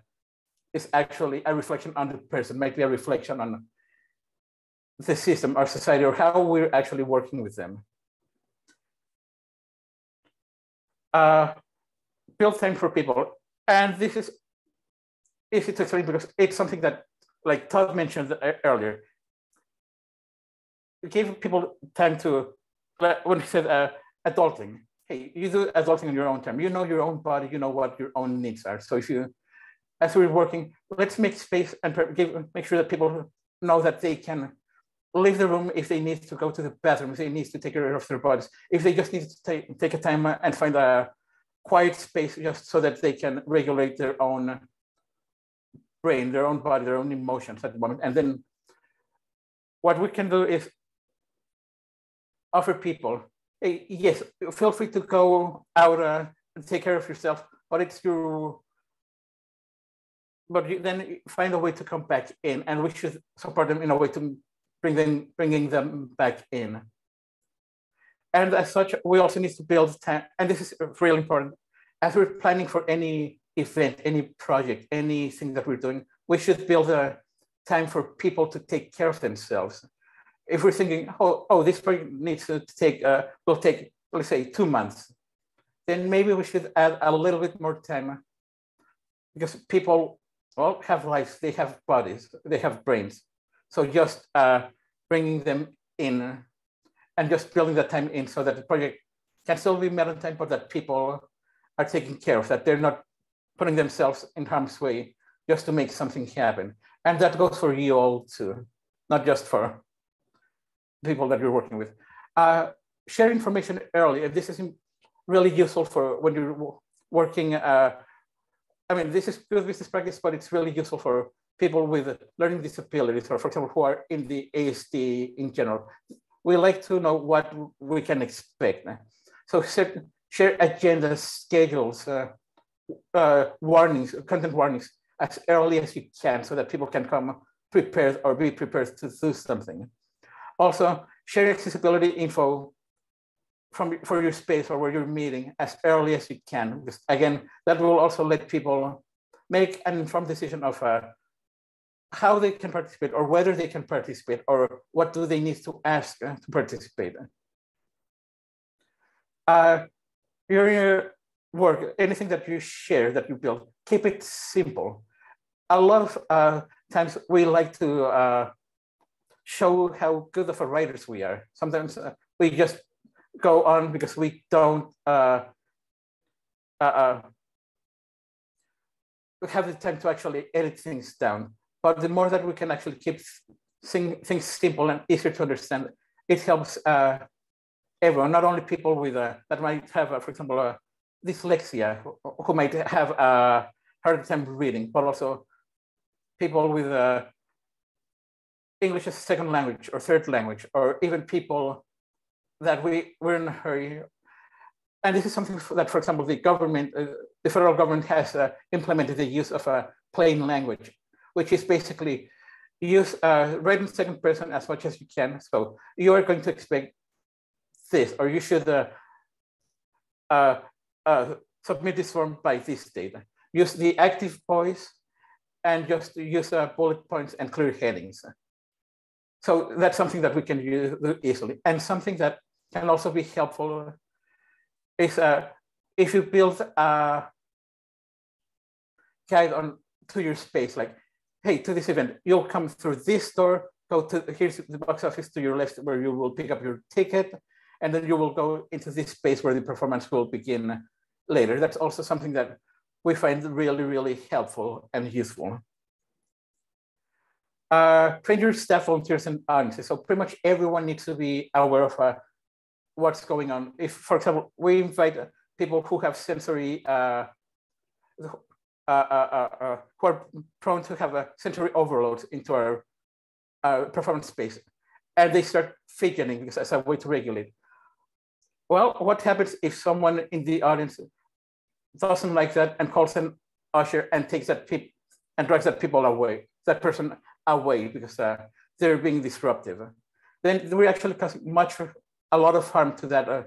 is actually a reflection on the person, might be a reflection on the system, our society, or how we're actually working with them. Uh, build time for people. And this is easy to explain because it's something that, like Todd mentioned earlier, it gave people time to, when he said, uh, adulting. Hey, you do adulting on your own time. You know your own body, you know what your own needs are. So if you, as we're working, let's make space and give, make sure that people know that they can leave the room if they need to go to the bathroom, if they need to take care of their bodies, if they just need to take, take a time and find a quiet space just so that they can regulate their own brain, their own body, their own emotions at the moment. And then what we can do is offer people yes, feel free to go out uh, and take care of yourself, but it's your, but you then find a way to come back in, and we should support them in a way to bring them, bringing them back in. And as such, we also need to build and this is really important. As we're planning for any event, any project, anything that we're doing, we should build a time for people to take care of themselves if we're thinking, oh, oh this project needs to take, uh, will take, let's say, two months, then maybe we should add a little bit more time because people well have lives, they have bodies, they have brains. So just uh, bringing them in and just building that time in so that the project can still be met on time, but that people are taken care of, that they're not putting themselves in harm's way just to make something happen. And that goes for you all too, not just for people that you're working with. Uh, share information early. This is really useful for when you're working. Uh, I mean, this is good business practice, but it's really useful for people with learning disabilities, or for example, who are in the ASD in general. We like to know what we can expect. So share agendas, schedules, uh, uh, warnings, content warnings as early as you can so that people can come prepared or be prepared to do something. Also, share accessibility info from for your space or where you're meeting as early as you can. Because again, that will also let people make an informed decision of uh, how they can participate or whether they can participate or what do they need to ask uh, to participate. Uh, your work, anything that you share, that you build, keep it simple. A lot of uh, times we like to uh, show how good of a writers we are. Sometimes uh, we just go on because we don't uh, uh, uh, have the time to actually edit things down. But the more that we can actually keep things simple and easier to understand, it helps everyone, not only people with that might have, for example, dyslexia, who might have a hard time reading, but also people with uh, English as a second language or third language, or even people that we were in a hurry. And this is something that, for example, the government, uh, the federal government has uh, implemented the use of a plain language, which is basically use uh, write in second person as much as you can. So you are going to expect this, or you should uh, uh, submit this form by this date. Use the active voice and just use uh, bullet points and clear headings. So that's something that we can use easily. And something that can also be helpful is uh, if you build a guide on to your space, like, hey, to this event, you'll come through this door, go to, here's the box office to your left where you will pick up your ticket, and then you will go into this space where the performance will begin later. That's also something that we find really, really helpful and useful. Uh, your staff, volunteers, and audiences. So pretty much everyone needs to be aware of uh, what's going on. If, for example, we invite people who have sensory, uh, uh, uh, uh, who are prone to have a sensory overload into our performance space, and they start fidgeting because as a way to regulate. Well, what happens if someone in the audience doesn't like that and calls an usher and takes that people and drives that people away, that person away because uh, they're being disruptive? Then we actually cause much, a lot of harm to that uh,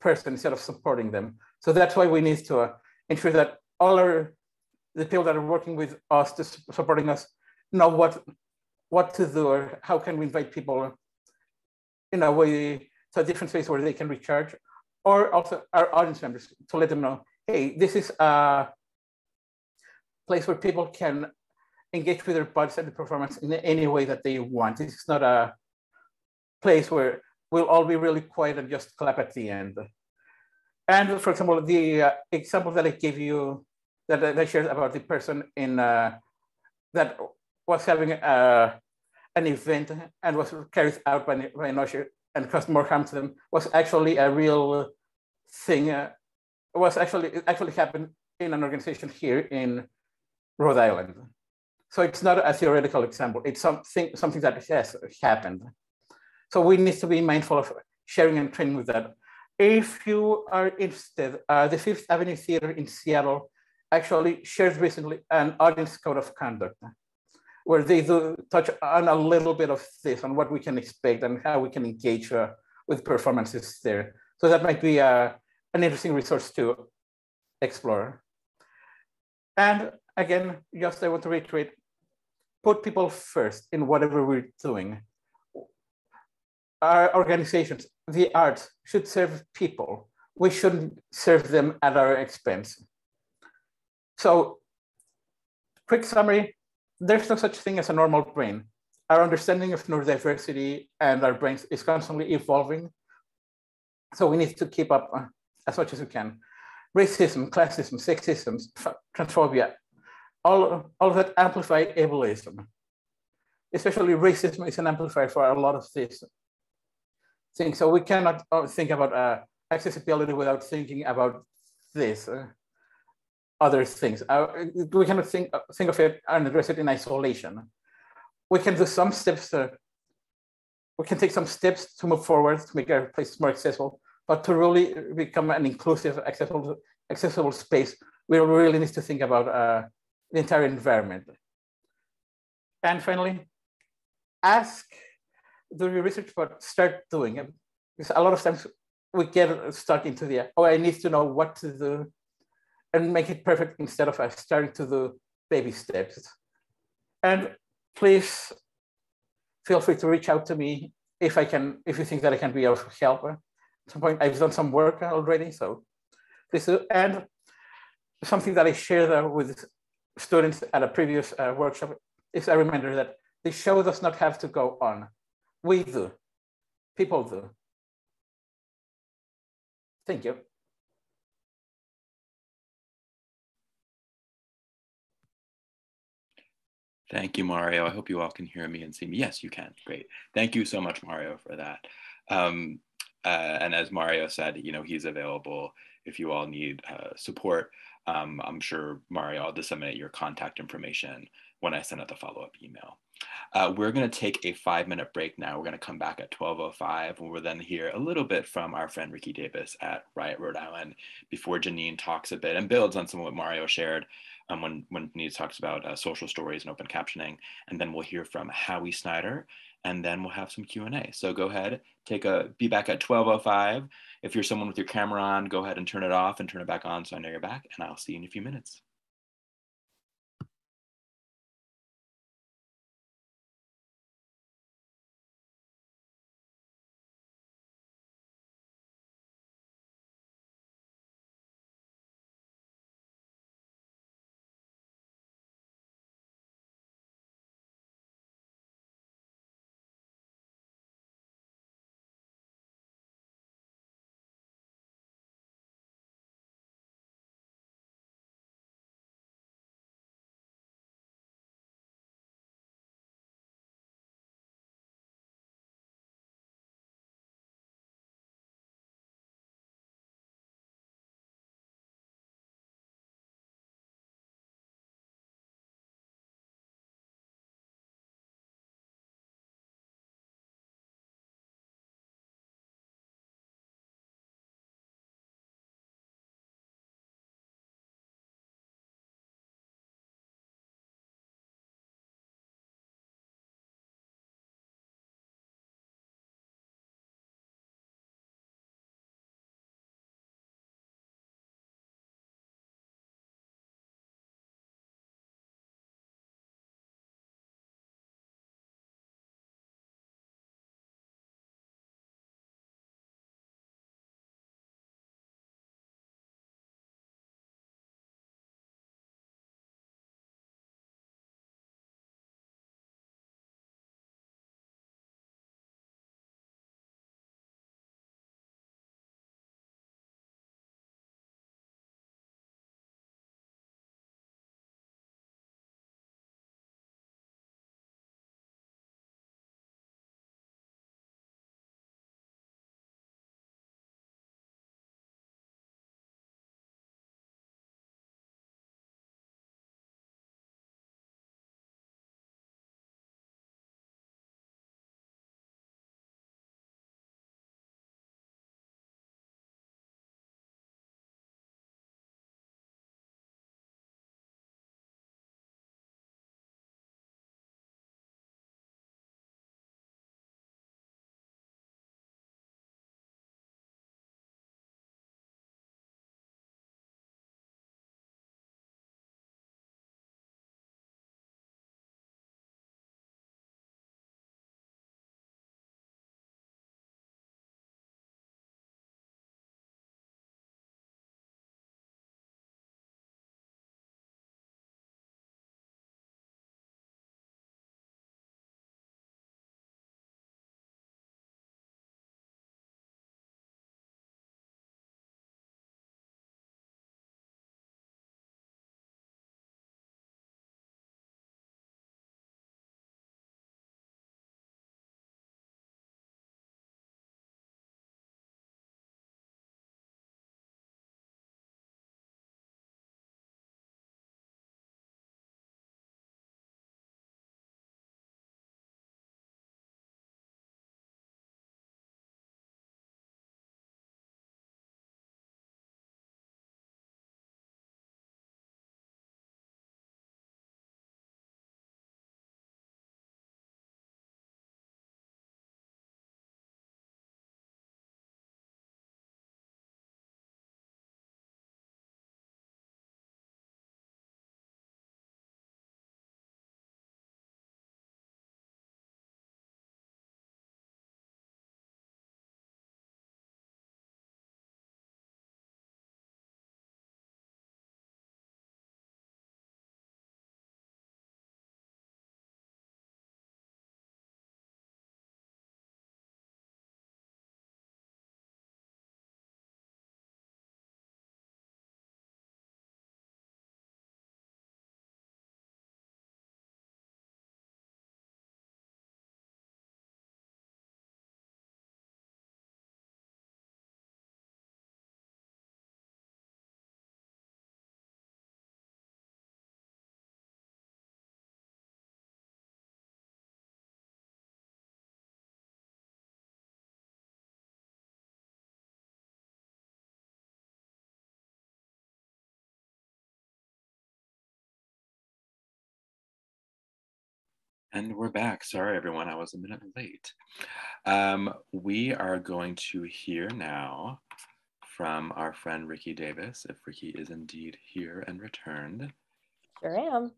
person instead of supporting them. So that's why we need to uh, ensure that all our the people that are working with us, to supporting us, know what what to do or how can we invite people in a way to a different space where they can recharge, or also our audience members to let them know, hey, this is a place where people can engage with their bodies and the performance in any way that they want. This is not a place where we'll all be really quiet and just clap at the end. And for example, the uh, example that I gave you, that I shared about the person in uh, that was having uh, an event and was carried out by, by an usher and caused more harm to them was actually a real thing. Uh, was actually it actually happened in an organization here in Rhode Island. So it's not a theoretical example. It's something something that has happened. So we need to be mindful of sharing and training with that. If you are interested, uh, the Fifth Avenue Theater in Seattle actually shared recently an audience code of conduct where they do touch on a little bit of this, on what we can expect and how we can engage uh, with performances there. So that might be uh, an interesting resource to explore. And again, just I want to reiterate, put people first in whatever we're doing. Our organizations, the arts should serve people. We shouldn't serve them at our expense. So quick summary, there's no such thing as a normal brain. Our understanding of neurodiversity and our brains is constantly evolving. So we need to keep up as much as we can. Racism, classism, sexism, transphobia, all, all of that amplify ableism. Especially racism is an amplifier for a lot of these things. So we cannot uh, think about uh, accessibility without thinking about this. Uh, other things. Uh, we cannot think, think of it and address it in isolation. We can do some steps we can take some steps to move forward to make our places more accessible, but to really become an inclusive, accessible, accessible space, we really need to think about uh, the entire environment. And finally, ask, do your research, but start doing it. Because a lot of times we get stuck into the, oh, I need to know what to do and make it perfect instead of uh, starting to do baby steps. And please feel free to reach out to me if I can, if you think that I can be of help. At some point, I've done some work already, so this do. And something that I shared with students at a previous uh, workshop is a reminder that the show does not have to go on. We do, people do. Thank you. Thank you, Mario. I hope you all can hear me and see me. Yes, you can. Great. Thank you so much, Mario, for that. Um, uh, and as Mario said, you know, he's available if you all need uh, support. Um, I'm sure, Mario, I'll disseminate your contact information when I send out the follow-up email. Uh, we're going to take a five minute break now. We're going to come back at 12.05 and we'll then hear a little bit from our friend Rikki Davis at RIOT Rhode Island before Jeannine talks a bit and builds on some of what Mario shared um, when, when Jeannine talks about uh, social stories and open captioning. And then we'll hear from Howie Sneider and then we'll have some Q&A. So go ahead, take a, be back at 12.05. If you're someone with your camera on, go ahead and turn it off and turn it back on so I know you're back and I'll see you in a few minutes. And we're back. Sorry, everyone, I was a minute late. Um, we are going to hear now from our friend Rikki Davis, if Rikki is indeed here and returned. Sure am.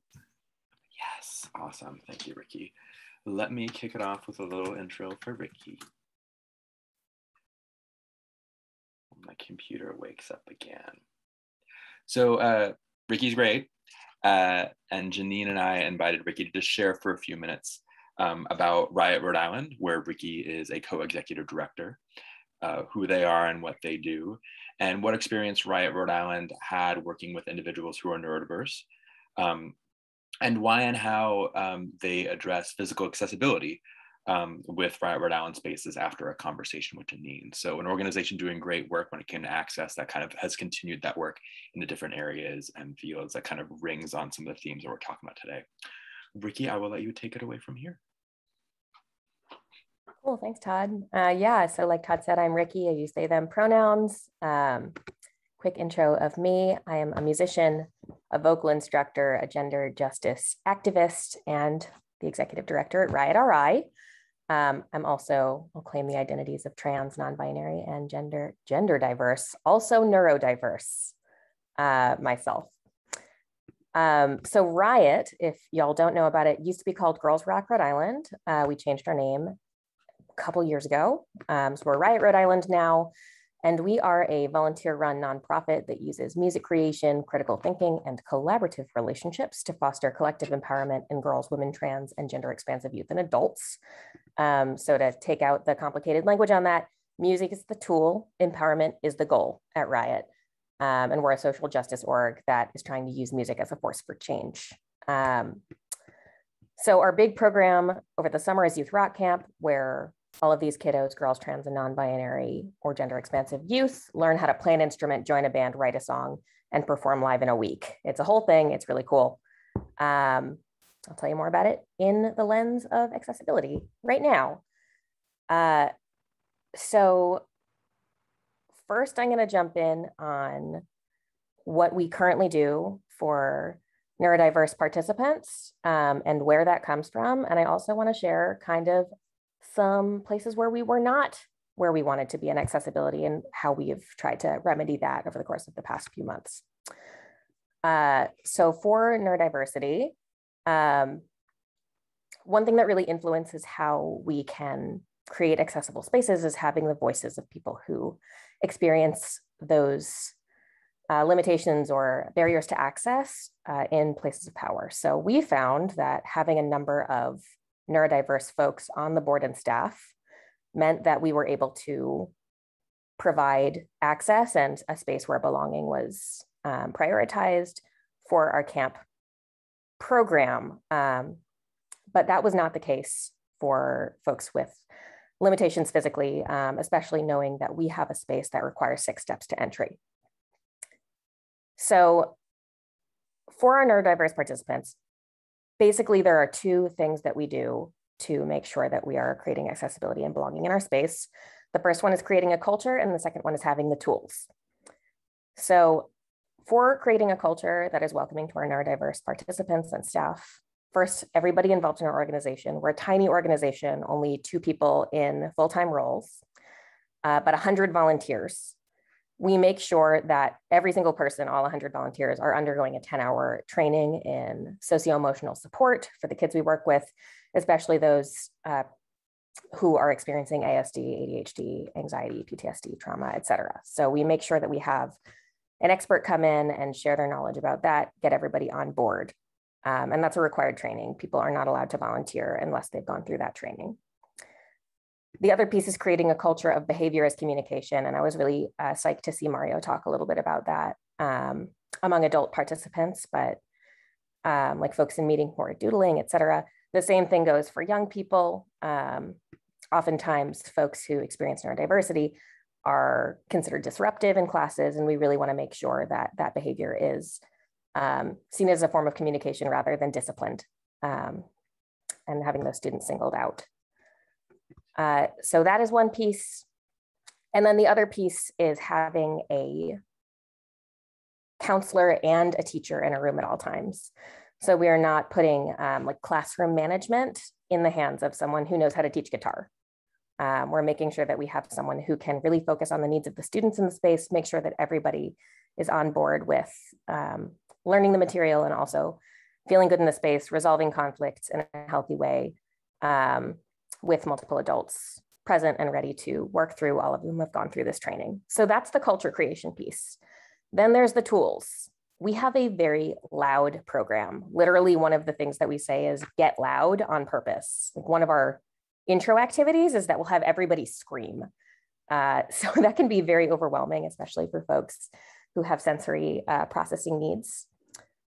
Yes, awesome. Thank you, Rikki. Let me kick it off with a little intro for Rikki. My computer wakes up again. So uh, Rikki's great. Uh, and Jeannine and I invited Rikki to just share for a few minutes um, about RIOT Rhode Island, where Rikki is a co-executive director, uh, who they are and what they do, and what experience RIOT Rhode Island had working with individuals who are neurodiverse, um, and why and how um, they address physical accessibility um, with Rhode Island Spaces after a conversation with Jeannine. So an organization doing great work when it came to access that kind of has continued that work in the different areas and fields that kind of rings on some of the themes that we're talking about today. Rikki, I will let you take it away from here. Cool, thanks Todd. Uh, yeah, so like Todd said, I'm Rikki, I use they, them pronouns. Um, quick intro of me. I am a musician, a vocal instructor, a gender justice activist, and the executive director at RIOT RI. Um, I'm also, I'll claim the identities of trans, non-binary, and gender gender diverse, also neurodiverse uh, myself. Um, so RIOT, if y'all don't know about it, used to be called Girls Rock Rhode Island. Uh, we changed our name a couple years ago. Um, so we're RIOT Rhode Island now. And we are a volunteer run nonprofit that uses music creation, critical thinking, and collaborative relationships to foster collective empowerment in girls, women, trans, and gender expansive youth and adults. Um, so to take out the complicated language on that, music is the tool, empowerment is the goal at RIOT. Um, and we're a social justice org that is trying to use music as a force for change. Um, so our big program over the summer is Youth Rock Camp, where all of these kiddos, girls, trans, and non-binary or gender expansive youth learn how to play an instrument, join a band, write a song, and perform live in a week. It's a whole thing. It's really cool. Um, I'll tell you more about it in the lens of accessibility right now. Uh, so first, I'm going to jump in on what we currently do for neurodiverse participants um, and where that comes from. And I also want to share kind of some places where we were not where we wanted to be in accessibility and how we have tried to remedy that over the course of the past few months. Uh, so for neurodiversity, um, one thing that really influences how we can create accessible spaces is having the voices of people who experience those uh, limitations or barriers to access uh, in places of power. So we found that having a number of neurodiverse folks on the board and staff meant that we were able to provide access and a space where belonging was um, prioritized for our camp program. Um, but that was not the case for folks with limitations physically, um, especially knowing that we have a space that requires six steps to entry. So for our neurodiverse participants, basically there are two things that we do to make sure that we are creating accessibility and belonging in our space. The first one is creating a culture and the second one is having the tools. So for creating a culture that is welcoming to our neurodiverse participants and staff, first, everybody involved in our organization, we're a tiny organization, only two people in full-time roles, uh, but 100 volunteers. We make sure that every single person, all 100 volunteers, are undergoing a 10-hour training in socio-emotional support for the kids we work with, especially those uh, who are experiencing ASD, ADHD, anxiety, PTSD, trauma, et cetera. So we make sure that we have an expert come in and share their knowledge about that, get everybody on board. Um, and that's a required training. People are not allowed to volunteer unless they've gone through that training. The other piece is creating a culture of behavior as communication. And I was really uh, psyched to see Mario talk a little bit about that um, among adult participants, but um, like folks in meeting who are doodling, et cetera. The same thing goes for young people. Um, oftentimes folks who experience neurodiversity are considered disruptive in classes, and we really want to make sure that that behavior is um, seen as a form of communication rather than disciplined, um, and having those students singled out. Uh, so that is one piece. And then the other piece is having a counselor and a teacher in a room at all times. So we are not putting um, like classroom management in the hands of someone who knows how to teach guitar. Um, we're making sure that we have someone who can really focus on the needs of the students in the space, make sure that everybody is on board with um, learning the material and also feeling good in the space, resolving conflicts in a healthy way um, with multiple adults present and ready to work through all of them have gone through this training. So that's the culture creation piece. Then there's the tools. We have a very loud program. Literally, one of the things that we say is get loud on purpose. Like one of our intro activities is that we'll have everybody scream. Uh, so that can be very overwhelming, especially for folks who have sensory uh, processing needs.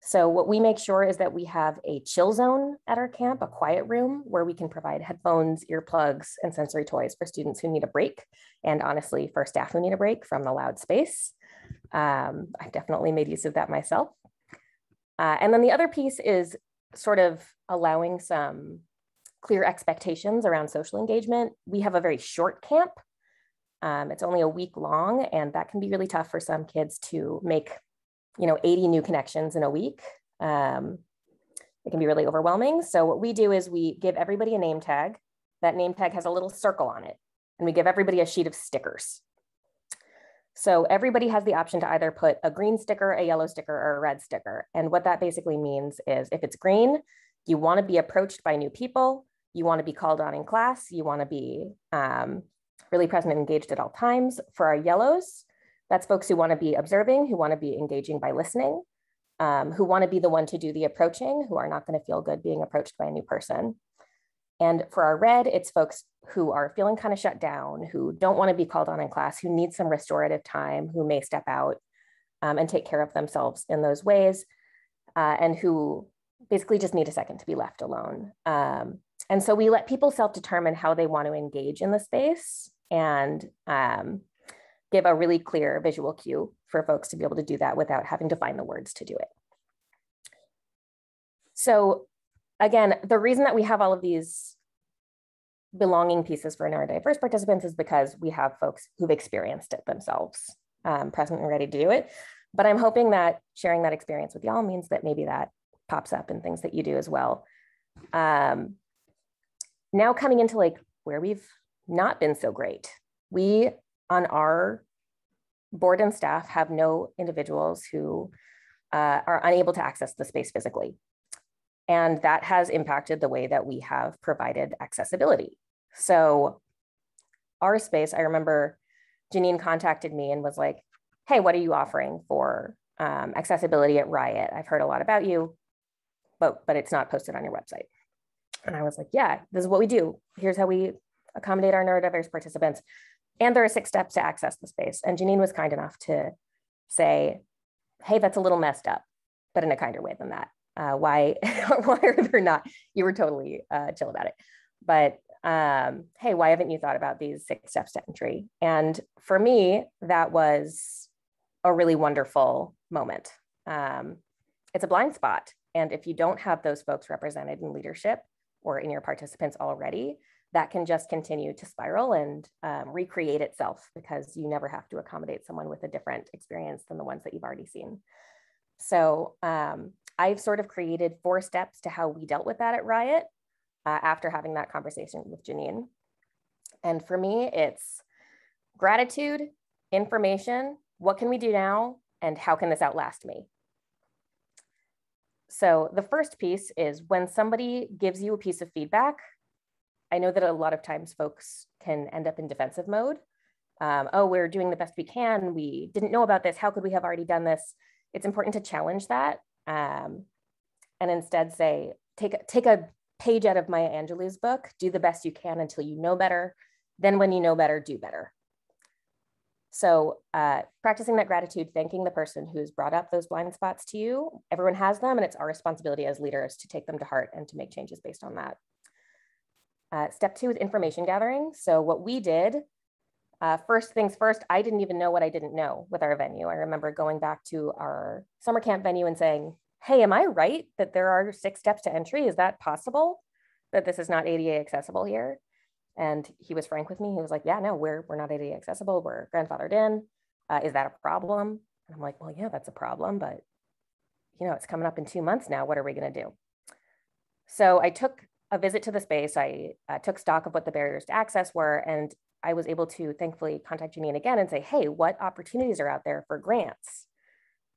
So what we make sure is that we have a chill zone at our camp, a quiet room where we can provide headphones, earplugs, and sensory toys for students who need a break, and honestly, for staff who need a break from the loud space. Um, I've definitely made use of that myself. Uh, and then the other piece is sort of allowing some clear expectations around social engagement. We have a very short camp. Um, it's only a week long, and that can be really tough for some kids to make you know, 80 new connections in a week. Um, it can be really overwhelming. So what we do is we give everybody a name tag. That name tag has a little circle on it, and we give everybody a sheet of stickers. So everybody has the option to either put a green sticker, a yellow sticker, or a red sticker. And what that basically means is if it's green, you want to be approached by new people, you want to be called on in class, you want to be um, really present and engaged at all times. For our yellows, that's folks who want to be observing, who want to be engaging by listening, um, who want to be the one to do the approaching, who are not going to feel good being approached by a new person. And for our red, it's folks who are feeling kind of shut down, who don't want to be called on in class, who need some restorative time, who may step out um, and take care of themselves in those ways, uh, and who basically just need a second to be left alone. Um, and so we let people self determine how they want to engage in the space. And um, give a really clear visual cue for folks to be able to do that without having to find the words to do it. So again, the reason that we have all of these belonging pieces for neurodiverse participants is because we have folks who've experienced it themselves, um, present and ready to do it. But I'm hoping that sharing that experience with y'all means that maybe that pops up in things that you do as well. Um, now coming into like where we've not been so great. We on our board and staff have no individuals who uh, are unable to access the space physically. And that has impacted the way that we have provided accessibility. So our space, I remember Jeannine contacted me and was like, hey, what are you offering for um, accessibility at RIOT? I've heard a lot about you, but, but it's not posted on your website. And I was like, yeah, this is what we do. Here's how we accommodate our neurodiverse participants. And there are six steps to access the space. And Jeannine was kind enough to say, hey, that's a little messed up, but in a kinder way than that. Uh, why, why are there not? You were totally uh, chill about it. But um, hey, why haven't you thought about these six steps to entry? And for me, that was a really wonderful moment. Um, it's a blind spot. And if you don't have those folks represented in leadership or in your participants already, that can just continue to spiral and um, recreate itself because you never have to accommodate someone with a different experience than the ones that you've already seen. So um, I've sort of created four steps to how we dealt with that at RIOT uh, after having that conversation with Jeannine. And for me, it's gratitude, information, what can we do now, and how can this outlast me? So the first piece is when somebody gives you a piece of feedback, I know that a lot of times folks can end up in defensive mode. Um, oh, we're doing the best we can. We didn't know about this. How could we have already done this? It's important to challenge that um, and instead say, take, take a page out of Maya Angelou's book, do the best you can until you know better. Then when you know better, do better. So uh, practicing that gratitude, thanking the person who's brought up those blind spots to you. Everyone has them and it's our responsibility as leaders to take them to heart and to make changes based on that. Uh, step two is information gathering. So what we did, uh, first things first, I didn't even know what I didn't know with our venue. I remember going back to our summer camp venue and saying, hey, am I right that there are six steps to entry? Is that possible? That this is not ADA accessible here? And he was frank with me. He was like, yeah, no, we're, we're not ADA accessible. We're grandfathered in. Uh, is that a problem? And I'm like, well, yeah, that's a problem, but you know, it's coming up in two months now. What are we going to do? So I took a visit to the space. I uh, took stock of what the barriers to access were, and I was able to thankfully contact Jeannine again and say, hey, what opportunities are out there for grants?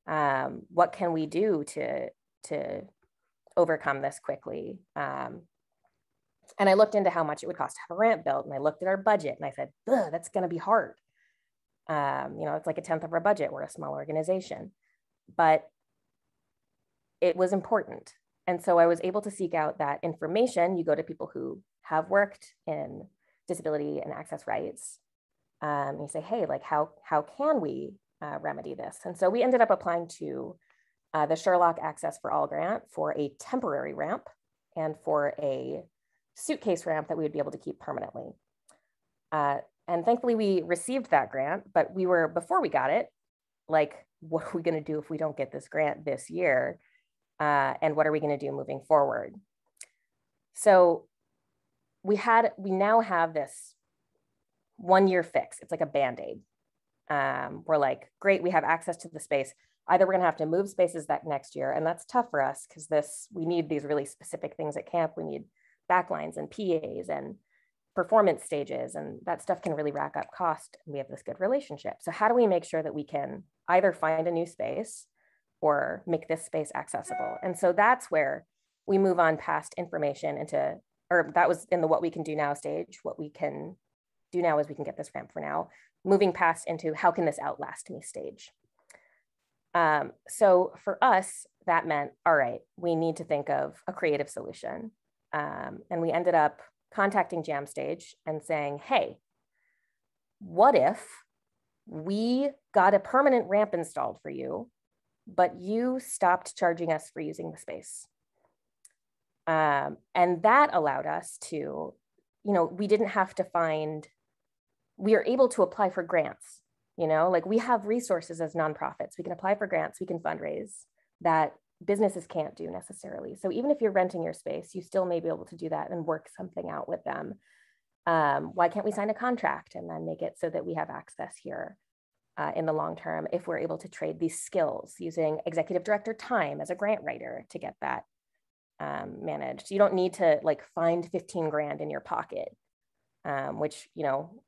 Um, what can we do to, to overcome this quickly? Um, and I looked into how much it would cost to have a ramp built, and I looked at our budget, and I said, that's going to be hard. Um, you know, it's like a tenth of our budget. We're a small organization, but it was important. And so I was able to seek out that information. You go to people who have worked in disability and access rights. Um, you say, hey, like how, how can we uh, remedy this? And so we ended up applying to uh, the Sherlock Access for All grant for a temporary ramp and for a suitcase ramp that we would be able to keep permanently. Uh, and thankfully we received that grant, but we were, before we got it, like, what are we gonna do if we don't get this grant this year? Uh, and what are we gonna do moving forward? So we had, we now have this one year fix. It's like a band-aid. Um, we're like, great, we have access to the space. Either we're gonna have to move spaces that next year, and that's tough for us because this, we need these really specific things at camp. We need backlines and PAs and performance stages and that stuff can really rack up cost and we have this good relationship so how do we make sure that we can either find a new space or make this space accessible. And so that's where we move on past information into or that was in the what we can do now stage. What we can do now is we can get this ramp for now. Moving past into how can this outlast me stage. Um, so for us that meant all right we need to think of a creative solution. Um, and we ended up contacting Jamstage and saying, hey, what if we got a permanent ramp installed for you, but you stopped charging us for using the space? Um, and that allowed us to, you know, we didn't have to find, we are able to apply for grants, you know, like we have resources as nonprofits. We can apply for grants, we can fundraise that businesses can't do necessarily. So even if you're renting your space, you still may be able to do that and work something out with them. Um, why can't we sign a contract and then make it so that we have access here uh, in the long term if we're able to trade these skills using executive director time as a grant writer to get that um, managed. You don't need to like find 15 grand in your pocket, um, which, you know,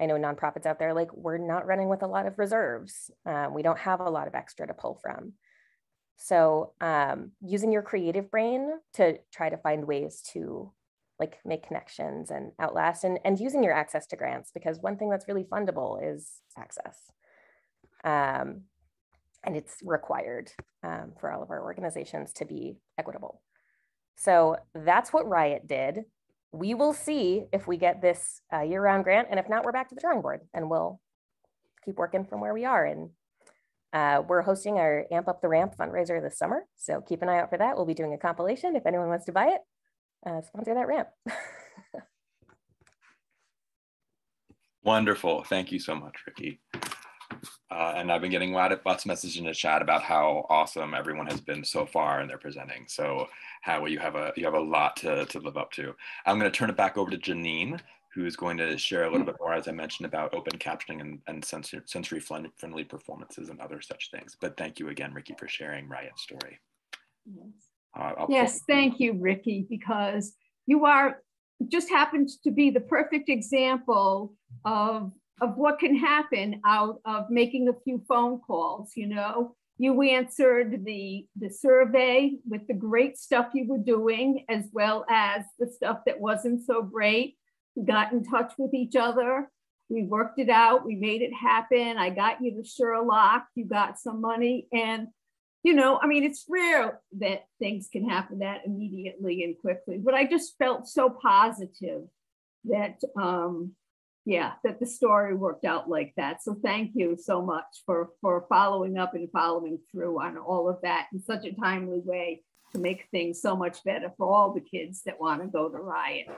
I know nonprofits out there, like we're not running with a lot of reserves. Um, we don't have a lot of extra to pull from. So um, using your creative brain to try to find ways to like make connections and outlast and, and using your access to grants because one thing that's really fundable is access. Um, and it's required um, for all of our organizations to be equitable. So that's what RIOT did. We will see if we get this uh, year-round grant, and if not, we're back to the drawing board, and we'll keep working from where we are and uh, we're hosting our Amp Up the Ramp fundraiser this summer, so keep an eye out for that. We'll be doing a compilation. If anyone wants to buy it, uh, sponsor that ramp. Wonderful. Thank you so much, Rikki. Uh, and I've been getting lots of messages in the chat about how awesome everyone has been so far in their presenting. So Howie, you have a you have a lot to, to live up to. I'm going to turn it back over to Jeannine who is going to share a little bit more, as I mentioned, about open captioning and, and sensory, sensory friendly performances and other such things. But thank you again, Rikki, for sharing RIOT's story. Yes, uh, yes thank you, Rikki, because you are just happens to be the perfect example of of what can happen out of making a few phone calls you know you answered the the survey with the great stuff you were doing as well as the stuff that wasn't so great we got in touch with each other. We worked it out. We made it happen. I got you to Sherlock. You got some money. And, you know, I mean, it's rare that things can happen that immediately and quickly, but I just felt so positive that, um, yeah, that the story worked out like that. So thank you so much for, for following up and following through on all of that in such a timely way to make things so much better for all the kids that want to go to RIOT.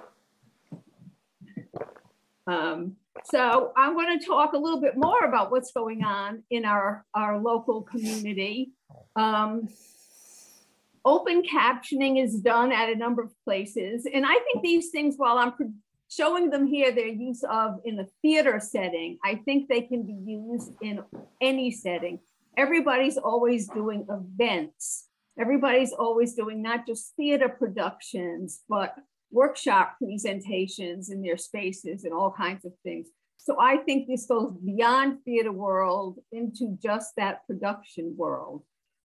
Um, so I want to talk a little bit more about what's going on in our, our local community. Um, open captioning is done at a number of places. And I think these things, while I'm showing them here, their use of in the theater setting, I think they can be used in any setting. everybody's always doing events. Everybody's always doing not just theater productions, but workshop presentations in their spaces and all kinds of things. So I think this goes beyond theater world into just that production world.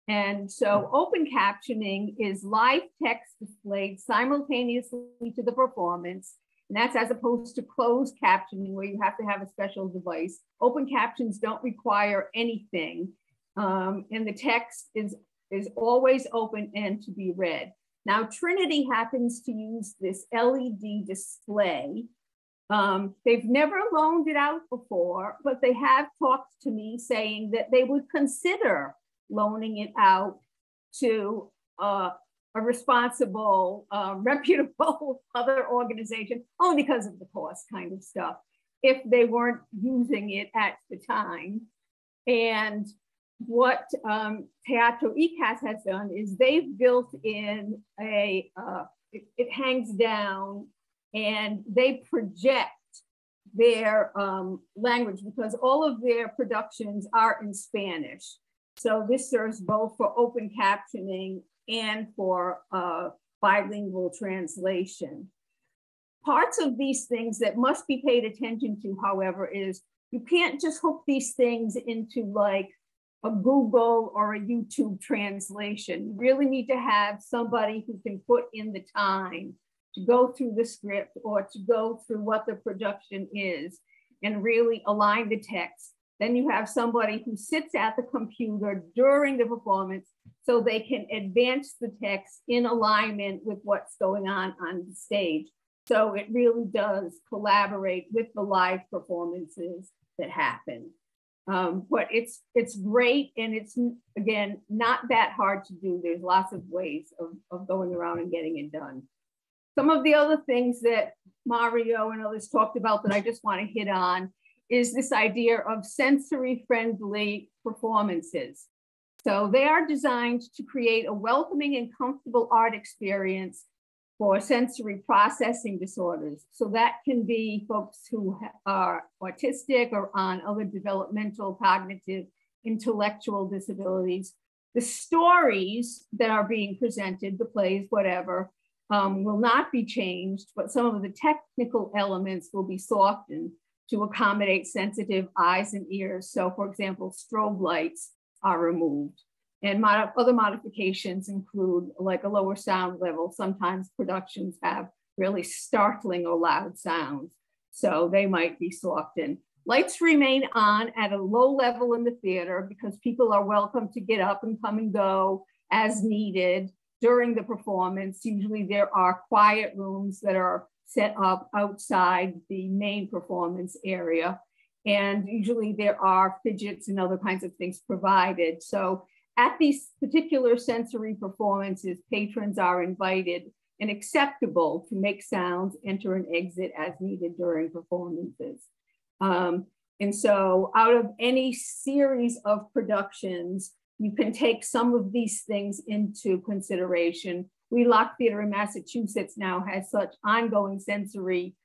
And so open captioning is live text displayed simultaneously to the performance. And that's as opposed to closed captioning where you have to have a special device. Open captions don't require anything. Um, and the text is, is always open and to be read. Now Trinity happens to use this LED display. Um, they've never loaned it out before, but they have talked to me saying that they would consider loaning it out to uh, a responsible, uh, reputable other organization, only because of the cost kind of stuff, if they weren't using it at the time. And what um, Teatro ECAS has done is they've built in a, uh, it, it, hangs down and they project their um, language because all of their productions are in Spanish. So this serves both for open captioning and for uh, bilingual translation. Parts of these things that must be paid attention to, however, is you can't just hook these things into like a Google or a YouTube translation. You really need to have somebody who can put in the time to go through the script or to go through what the production is and really align the text then you have somebody who sits at the computer during the performance so they can advance the text in alignment with what's going on on the stage. So it really does collaborate with the live performances that happen. Um, but it's it's great and it's again not that hard to do. There's lots of ways of, of going around and getting it done. Some of the other things that Mario and others talked about that I just want to hit on is this idea of sensory friendly performances. So they are designed to create a welcoming and comfortable art experience for sensory processing disorders. So that can be folks who are autistic or on other developmental, cognitive, intellectual disabilities. The stories that are being presented, the plays, whatever, um, will not be changed, but some of the technical elements will be softened to accommodate sensitive eyes and ears. So for example, strobe lights are removed. And mod other modifications include like a lower sound level. Sometimes productions have really startling or loud sounds. So they might be softened. Lights remain on at a low level in the theater because people are welcome to get up and come and go as needed during the performance. Usually there are quiet rooms that are set up outside the main performance area. And usually there are fidgets and other kinds of things provided. So at these particular sensory performances, patrons are invited and acceptable to make sounds, enter and exit as needed during performances. Um, and so out of any series of productions, you can take some of these things into consideration Wheelock Theater in Massachusetts now has such ongoing sensory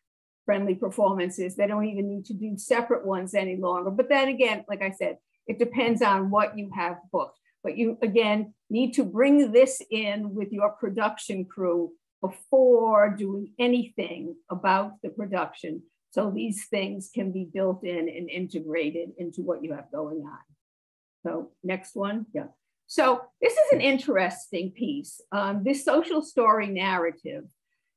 friendly performances. They don't even need to do separate ones any longer. But then again, like I said, it depends on what you have booked. But you, again, need to bring this in with your production crew before doing anything about the production. So these things can be built in and integrated into what you have going on. So next one, yeah. So this is an interesting piece, um, this social story narrative.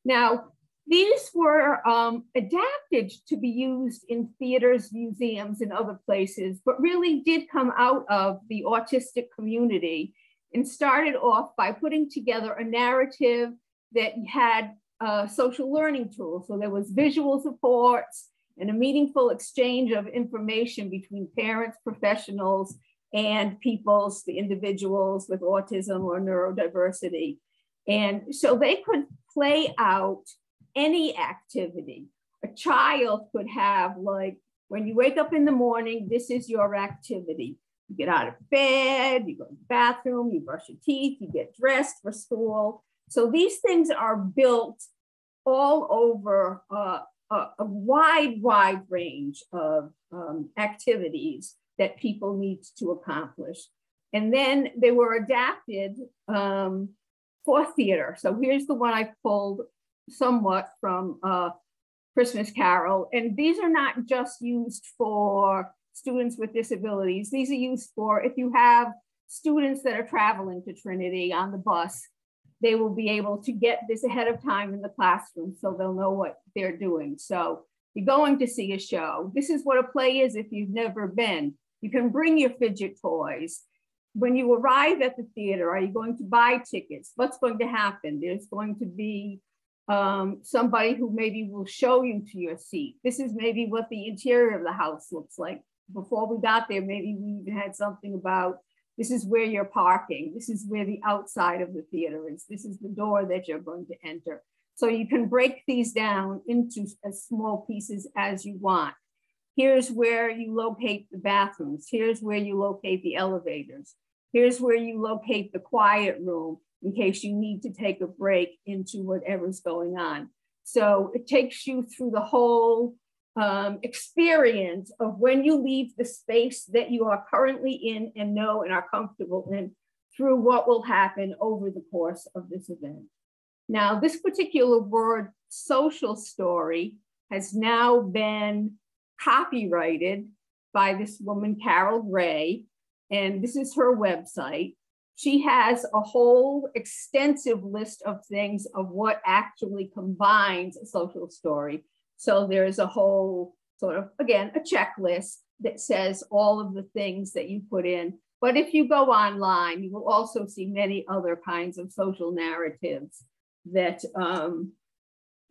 Now, these were um, adapted to be used in theaters, museums, and other places, but really did come out of the autistic community and started off by putting together a narrative that had a social learning tools. So there was visual supports and a meaningful exchange of information between parents, professionals, and peoples, the individuals with autism or neurodiversity. And so they could play out any activity. A child could have, like, when you wake up in the morning, this is your activity. You get out of bed, you go to the bathroom, you brush your teeth, you get dressed for school. So these things are built all over uh, a, a, wide, wide range of um, activities that people need to accomplish. And then they were adapted um, for theater. So here's the one I pulled somewhat from uh, Christmas Carol. And these are not just used for students with disabilities. These are used for if you have students that are traveling to Trinity on the bus, they will be able to get this ahead of time in the classroom so they'll know what they're doing. So you're going to see a show. This is what a play is if you've never been. You can bring your fidget toys. When you arrive at the theater, are you going to buy tickets? What's going to happen? There's going to be um, somebody who maybe will show you to your seat. This is maybe what the interior of the house looks like. Before we got there, maybe we even had something about this is where you're parking. This is where the outside of the theater is. This is the door that you're going to enter. So you can break these down into as small pieces as you want. Here's where you locate the bathrooms. Here's where you locate the elevators. Here's where you locate the quiet room in case you need to take a break into whatever's going on. So it takes you through the whole um, experience of when you leave the space that you are currently in and know and are comfortable in through what will happen over the course of this event. Now, this particular word, social story, has now been copyrighted by this woman, Carol Gray, and this is her website. She has a whole extensive list of things of what actually combines a social story. So there's a whole sort of, again, a checklist that says all of the things that you put in. But if you go online, you will also see many other kinds of social narratives that um,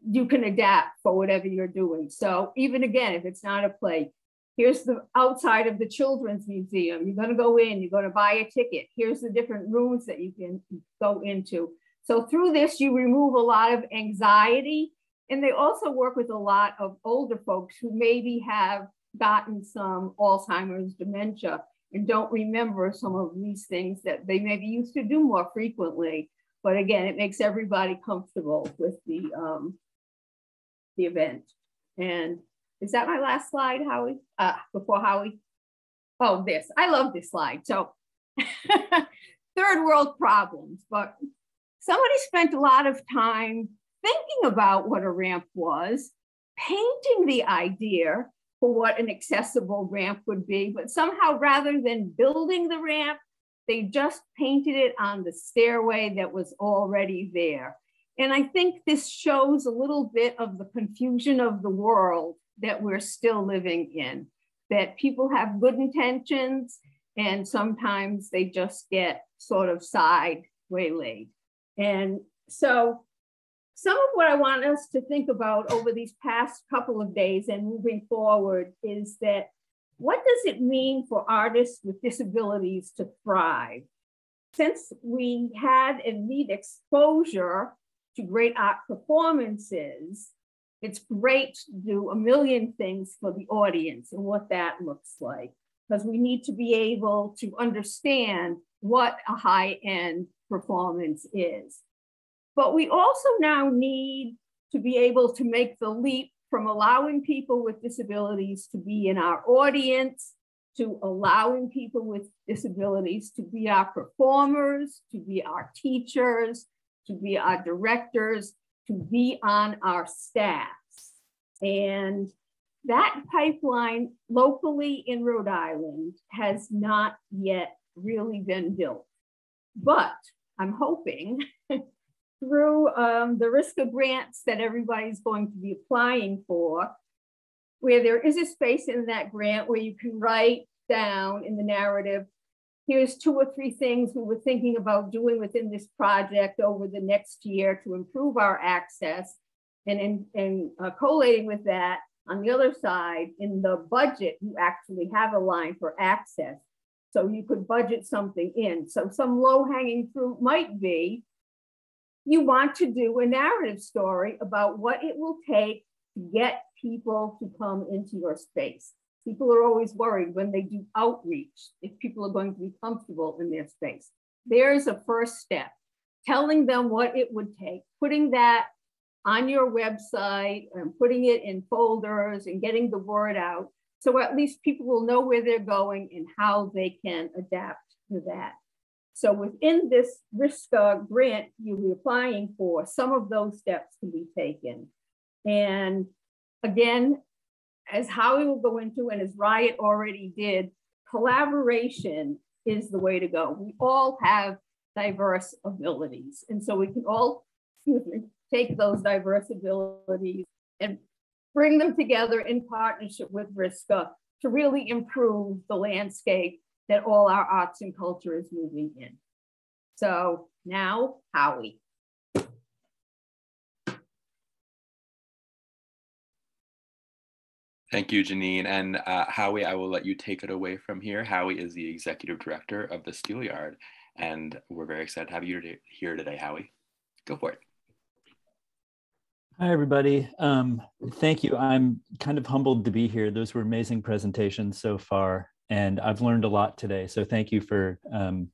you can adapt for whatever you're doing. So even again, if it's not a play, here's the outside of the children's museum. You're going to go in, you're going to buy a ticket. Here's the different rooms that you can go into. So through this, you remove a lot of anxiety and they also work with a lot of older folks who maybe have gotten some Alzheimer's dementia and don't remember some of these things that they maybe used to do more frequently. But again, it makes everybody comfortable with the, um, the event. And is that my last slide, Howie? Uh, before Howie? Oh, this. I love this slide. So third world problems, but somebody spent a lot of time thinking about what a ramp was, painting the idea for what an accessible ramp would be, but somehow rather than building the ramp, they just painted it on the stairway that was already there. And I think this shows a little bit of the confusion of the world that we're still living in, that people have good intentions and sometimes they just get sort of side waylaid. And so some of what I want us to think about over these past couple of days and moving forward is that what does it mean for artists with disabilities to thrive? Since we had and need exposure to great art performances, it's great to do a million things for the audience and what that looks like, because we need to be able to understand what a high end performance is. But we also now need to be able to make the leap from allowing people with disabilities to be in our audience, to allowing people with disabilities to be our performers, to be our teachers, to be our directors, to be on our staffs. And that pipeline locally in Rhode Island has not yet really been built. But I'm hoping through um, the RISCA grants that everybody's going to be applying for, where there is a space in that grant where you can write down in the narrative, here's two or three things we were thinking about doing within this project over the next year to improve our access. And in, in uh, collating with that, on the other side, in the budget, you actually have a line for access. So you could budget something in. So some low hanging fruit might be you want to do a narrative story about what it will take to get people to come into your space. People are always worried when they do outreach if people are going to be comfortable in their space. There's a first step, telling them what it would take, putting that on your website and putting it in folders and getting the word out So at least people will know where they're going and how they can adapt to that. So within this RISCA grant you'll be applying for, some of those steps can be taken. And again, as Howie will go into and as RIOT already did, collaboration is the way to go. We all have diverse abilities. And so we can all, take those diverse abilities and bring them together in partnership with RISCA to really improve the landscape that all our arts and culture is moving in. So now, Howie. Thank you, Jeannine. And uh, Howie, I will let you take it away from here. Howie is the executive director of the Steel Yard, and we're very excited to have you here today, Howie. Go for it. Hi, everybody. Um, thank you. I'm kind of humbled to be here. Those were amazing presentations so far, and I've learned a lot today. So thank you for um,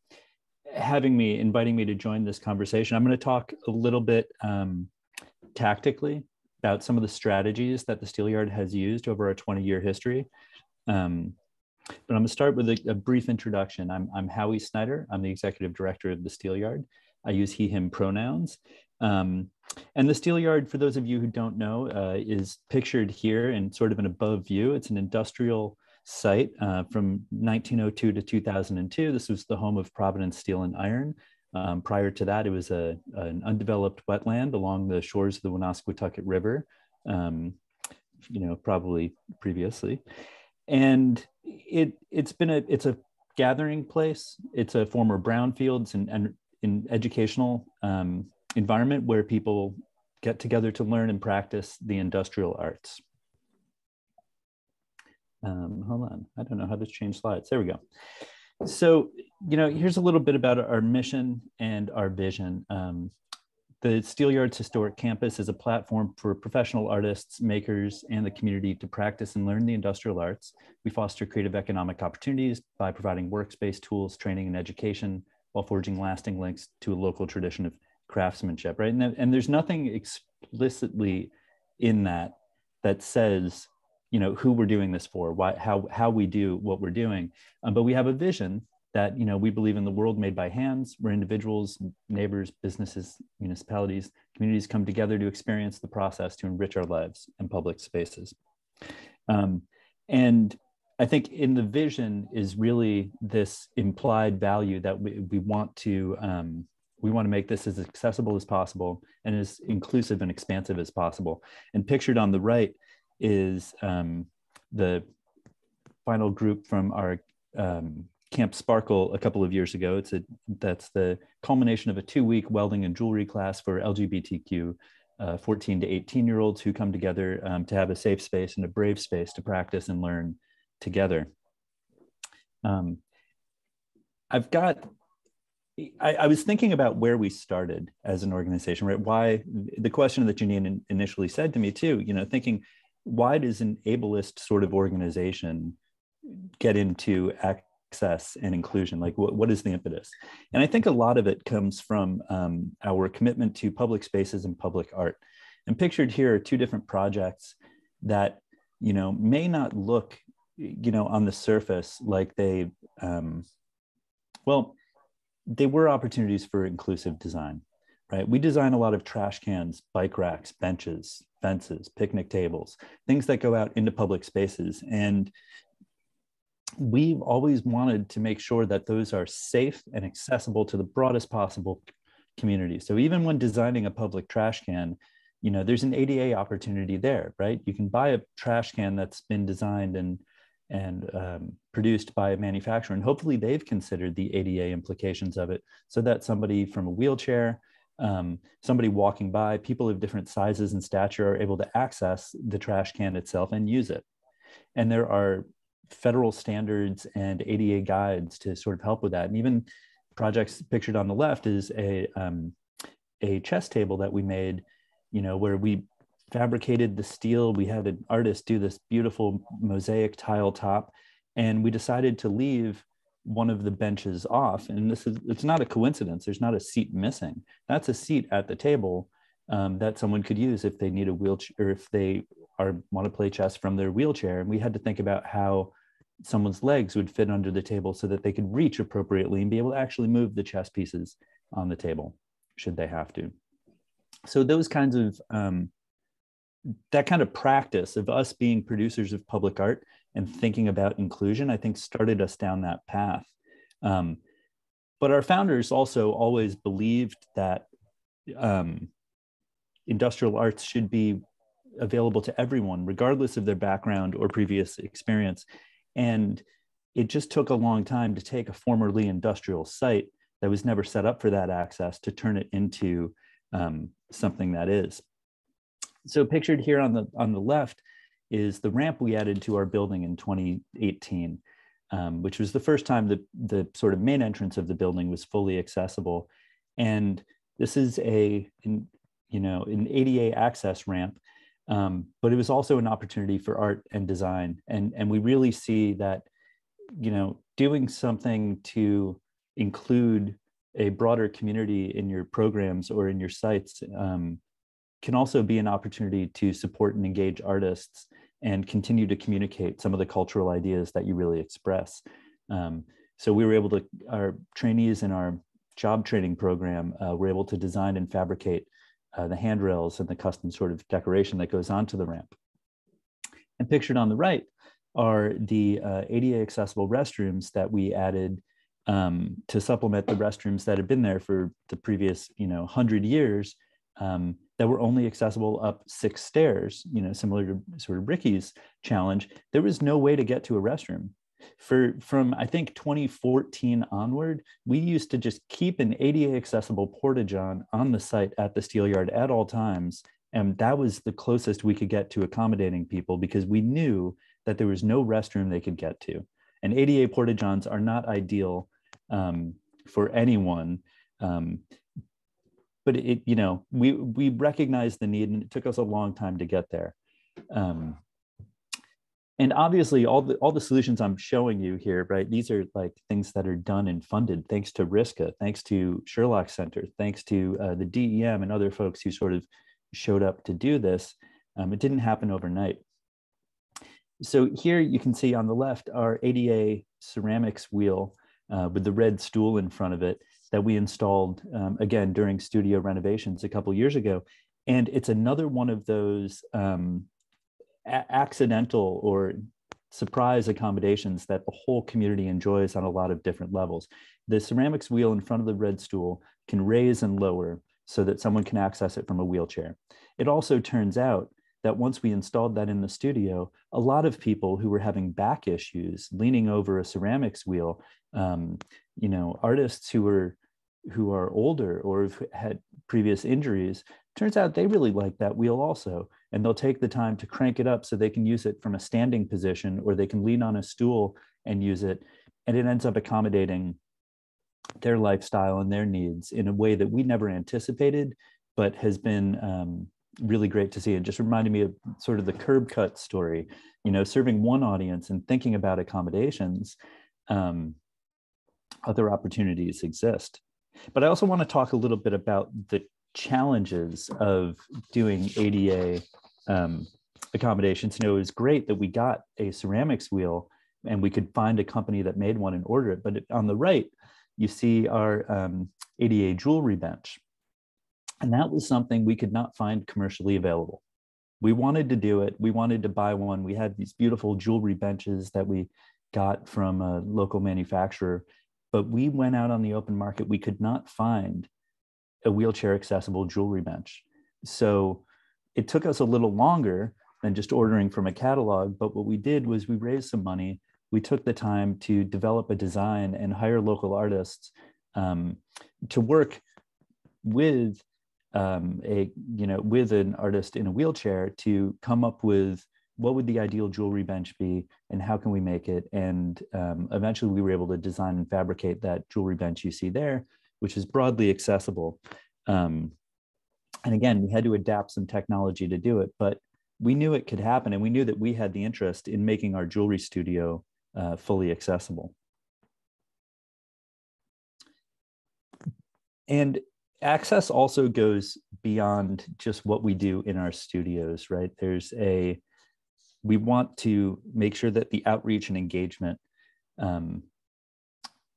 having me, inviting me to join this conversation. I'm going to talk a little bit um, tactically about some of the strategies that the Steel Yard has used over a 20 year history. Um, but I'm going to start with a, a, brief introduction. I'm, I'm Howie Sneider. I'm the executive director of the Steel Yard. I use he, him pronouns. Um, and the Steel Yard, for those of you who don't know, uh, is pictured here in sort of an above view. It's an industrial site uh, from 1902 to 2002. This was the home of Providence Steel and Iron. Um, prior to that, it was a, an undeveloped wetland along the shores of the Woonasquatucket River, um, you know, probably previously. And it, it's been a, it's a gathering place. It's a former brownfields and, and in educational um, environment where people get together to learn and practice the industrial arts. Um, hold on, I don't know how to change slides. There we go. So, you know, here's a little bit about our mission and our vision. Um, the Steel Yard's Historic Campus is a platform for professional artists, makers, and the community to practice and learn the industrial arts. We foster creative economic opportunities by providing workspace tools, training, and education while forging lasting links to a local tradition of craftsmanship, right? And, and there's nothing explicitly in that that says you know who we're doing this for why how how we do what we're doing. Um, but we have a vision that you know we believe in the world made by hands where individuals neighbors businesses municipalities communities come together to experience the process to enrich our lives and public spaces. Um, and i think in the vision is really this implied value that we, we want to um, we want to make this as accessible as possible and as inclusive and expansive as possible. And pictured on the right is um, the final group from our um, Camp Sparkle a couple of years ago. It's a that's the culmination of a two-week welding and jewelry class for LGBTQ uh, 14 to 18 year olds who come together um, to have a safe space and a brave space to practice and learn together. Um, I've got I, I, was thinking about where we started as an organization, right? Why the question that Jeannine initially said to me too, you know, thinking why does an ableist sort of organization get into access and inclusion? Like, what, what is the impetus? And I think a lot of it comes from um, our commitment to public spaces and public art. And pictured here are two different projects that, you know, may not look, you know, on the surface like they, um, well, they were opportunities for inclusive design, right? We design a lot of trash cans, bike racks, benches, fences, picnic tables, things that go out into public spaces. And we've always wanted to make sure that those are safe and accessible to the broadest possible community. So even when designing a public trash can, you know, there's an ADA opportunity there, right? You can buy a trash can that's been designed and and um, produced by a manufacturer, and hopefully they've considered the ADA implications of it, so that somebody from a wheelchair um, somebody walking by, people of different sizes and stature are able to access the trash can itself and use it. And there are federal standards and ADA guides to sort of help with that. And even projects pictured on the left is a, um, a chess table that we made, you know, where we fabricated the steel. We had an artist do this beautiful mosaic tile top, and we decided to leave one of the benches off and this is it's not a coincidence there's not a seat missing that's a seat at the table um, that someone could use if they need a wheelchair or if they are want to play chess from their wheelchair, and we had to think about how someone's legs would fit under the table so that they could reach appropriately and be able to actually move the chess pieces on the table should they have to. So those kinds of um, that kind of practice of us being producers of public art and thinking about inclusion, I think started us down that path. Um, but our founders also always believed that um, industrial arts should be available to everyone, regardless of their background or previous experience. And it just took a long time to take a formerly industrial site that was never set up for that access to turn it into um, something that is. So pictured here on the on the left is the ramp we added to our building in 2018, um, which was the first time the the sort of main entrance of the building was fully accessible. And this is a in, you know an ADA access ramp, um, but it was also an opportunity for art and design. And and we really see that you know doing something to include a broader community in your programs or in your sites um, can also be an opportunity to support and engage artists and continue to communicate some of the cultural ideas that you really express. Um, so we were able to, our trainees in our job training program uh, were able to design and fabricate uh, the handrails and the custom sort of decoration that goes onto the ramp. And pictured on the right are the uh, ADA accessible restrooms that we added um, to supplement the restrooms that had been there for the previous, you know, 100 years um, that were only accessible up six stairs, you know, similar to sort of Rikki's challenge, there was no way to get to a restroom. For from I think 2014 onward, we used to just keep an ADA accessible porta john on the site at the Steel Yard at all times. And that was the closest we could get to accommodating people because we knew that there was no restroom they could get to. And ADA porta johns are not ideal um, for anyone. Um, but it, you know, we we recognized the need, and it took us a long time to get there. Um, and obviously, all the all the solutions I'm showing you here, right? These are like things that are done and funded thanks to RISCA, thanks to Sherlock Center, thanks to uh, the DEM and other folks who sort of showed up to do this. Um, it didn't happen overnight. So here you can see on the left our ADA ceramics wheel uh, with the red stool in front of it that we installed um, again during studio renovations a couple years ago. And it's another one of those um, accidental or surprise accommodations that the whole community enjoys on a lot of different levels. The ceramics wheel in front of the red stool can raise and lower so that someone can access it from a wheelchair. It also turns out that once we installed that in the studio, a lot of people who were having back issues leaning over a ceramics wheel, um, you know, artists who were who are older or have had previous injuries, turns out they really like that wheel also. And they'll take the time to crank it up so they can use it from a standing position or they can lean on a stool and use it. And it ends up accommodating their lifestyle and their needs in a way that we never anticipated, but has been um, really great to see. It just reminded me of sort of the curb cut story, you know, serving one audience and thinking about accommodations. Um, other opportunities exist. But I also want to talk a little bit about the challenges of doing ADA um, accommodations. You know, it was great that we got a ceramics wheel and we could find a company that made one and order it. But on the right, you see our um, ADA jewelry bench. And that was something we could not find commercially available. We wanted to do it. We wanted to buy one. We had these beautiful jewelry benches that we got from a local manufacturer, but we went out on the open market. We could not find a wheelchair accessible jewelry bench. So it took us a little longer than just ordering from a catalog. But what we did was we raised some money. We took the time to develop a design and hire local artists um, to work with um, a you know with an artist in a wheelchair to come up with what would the ideal jewelry bench be and how can we make it? And um, eventually we were able to design and fabricate that jewelry bench you see there which is broadly accessible. Um, and again we had to adapt some technology to do it but we knew it could happen and we knew that we had the interest in making our jewelry studio uh, fully accessible. And access also goes beyond just what we do in our studios, right? There's a we want to make sure that the outreach and engagement um,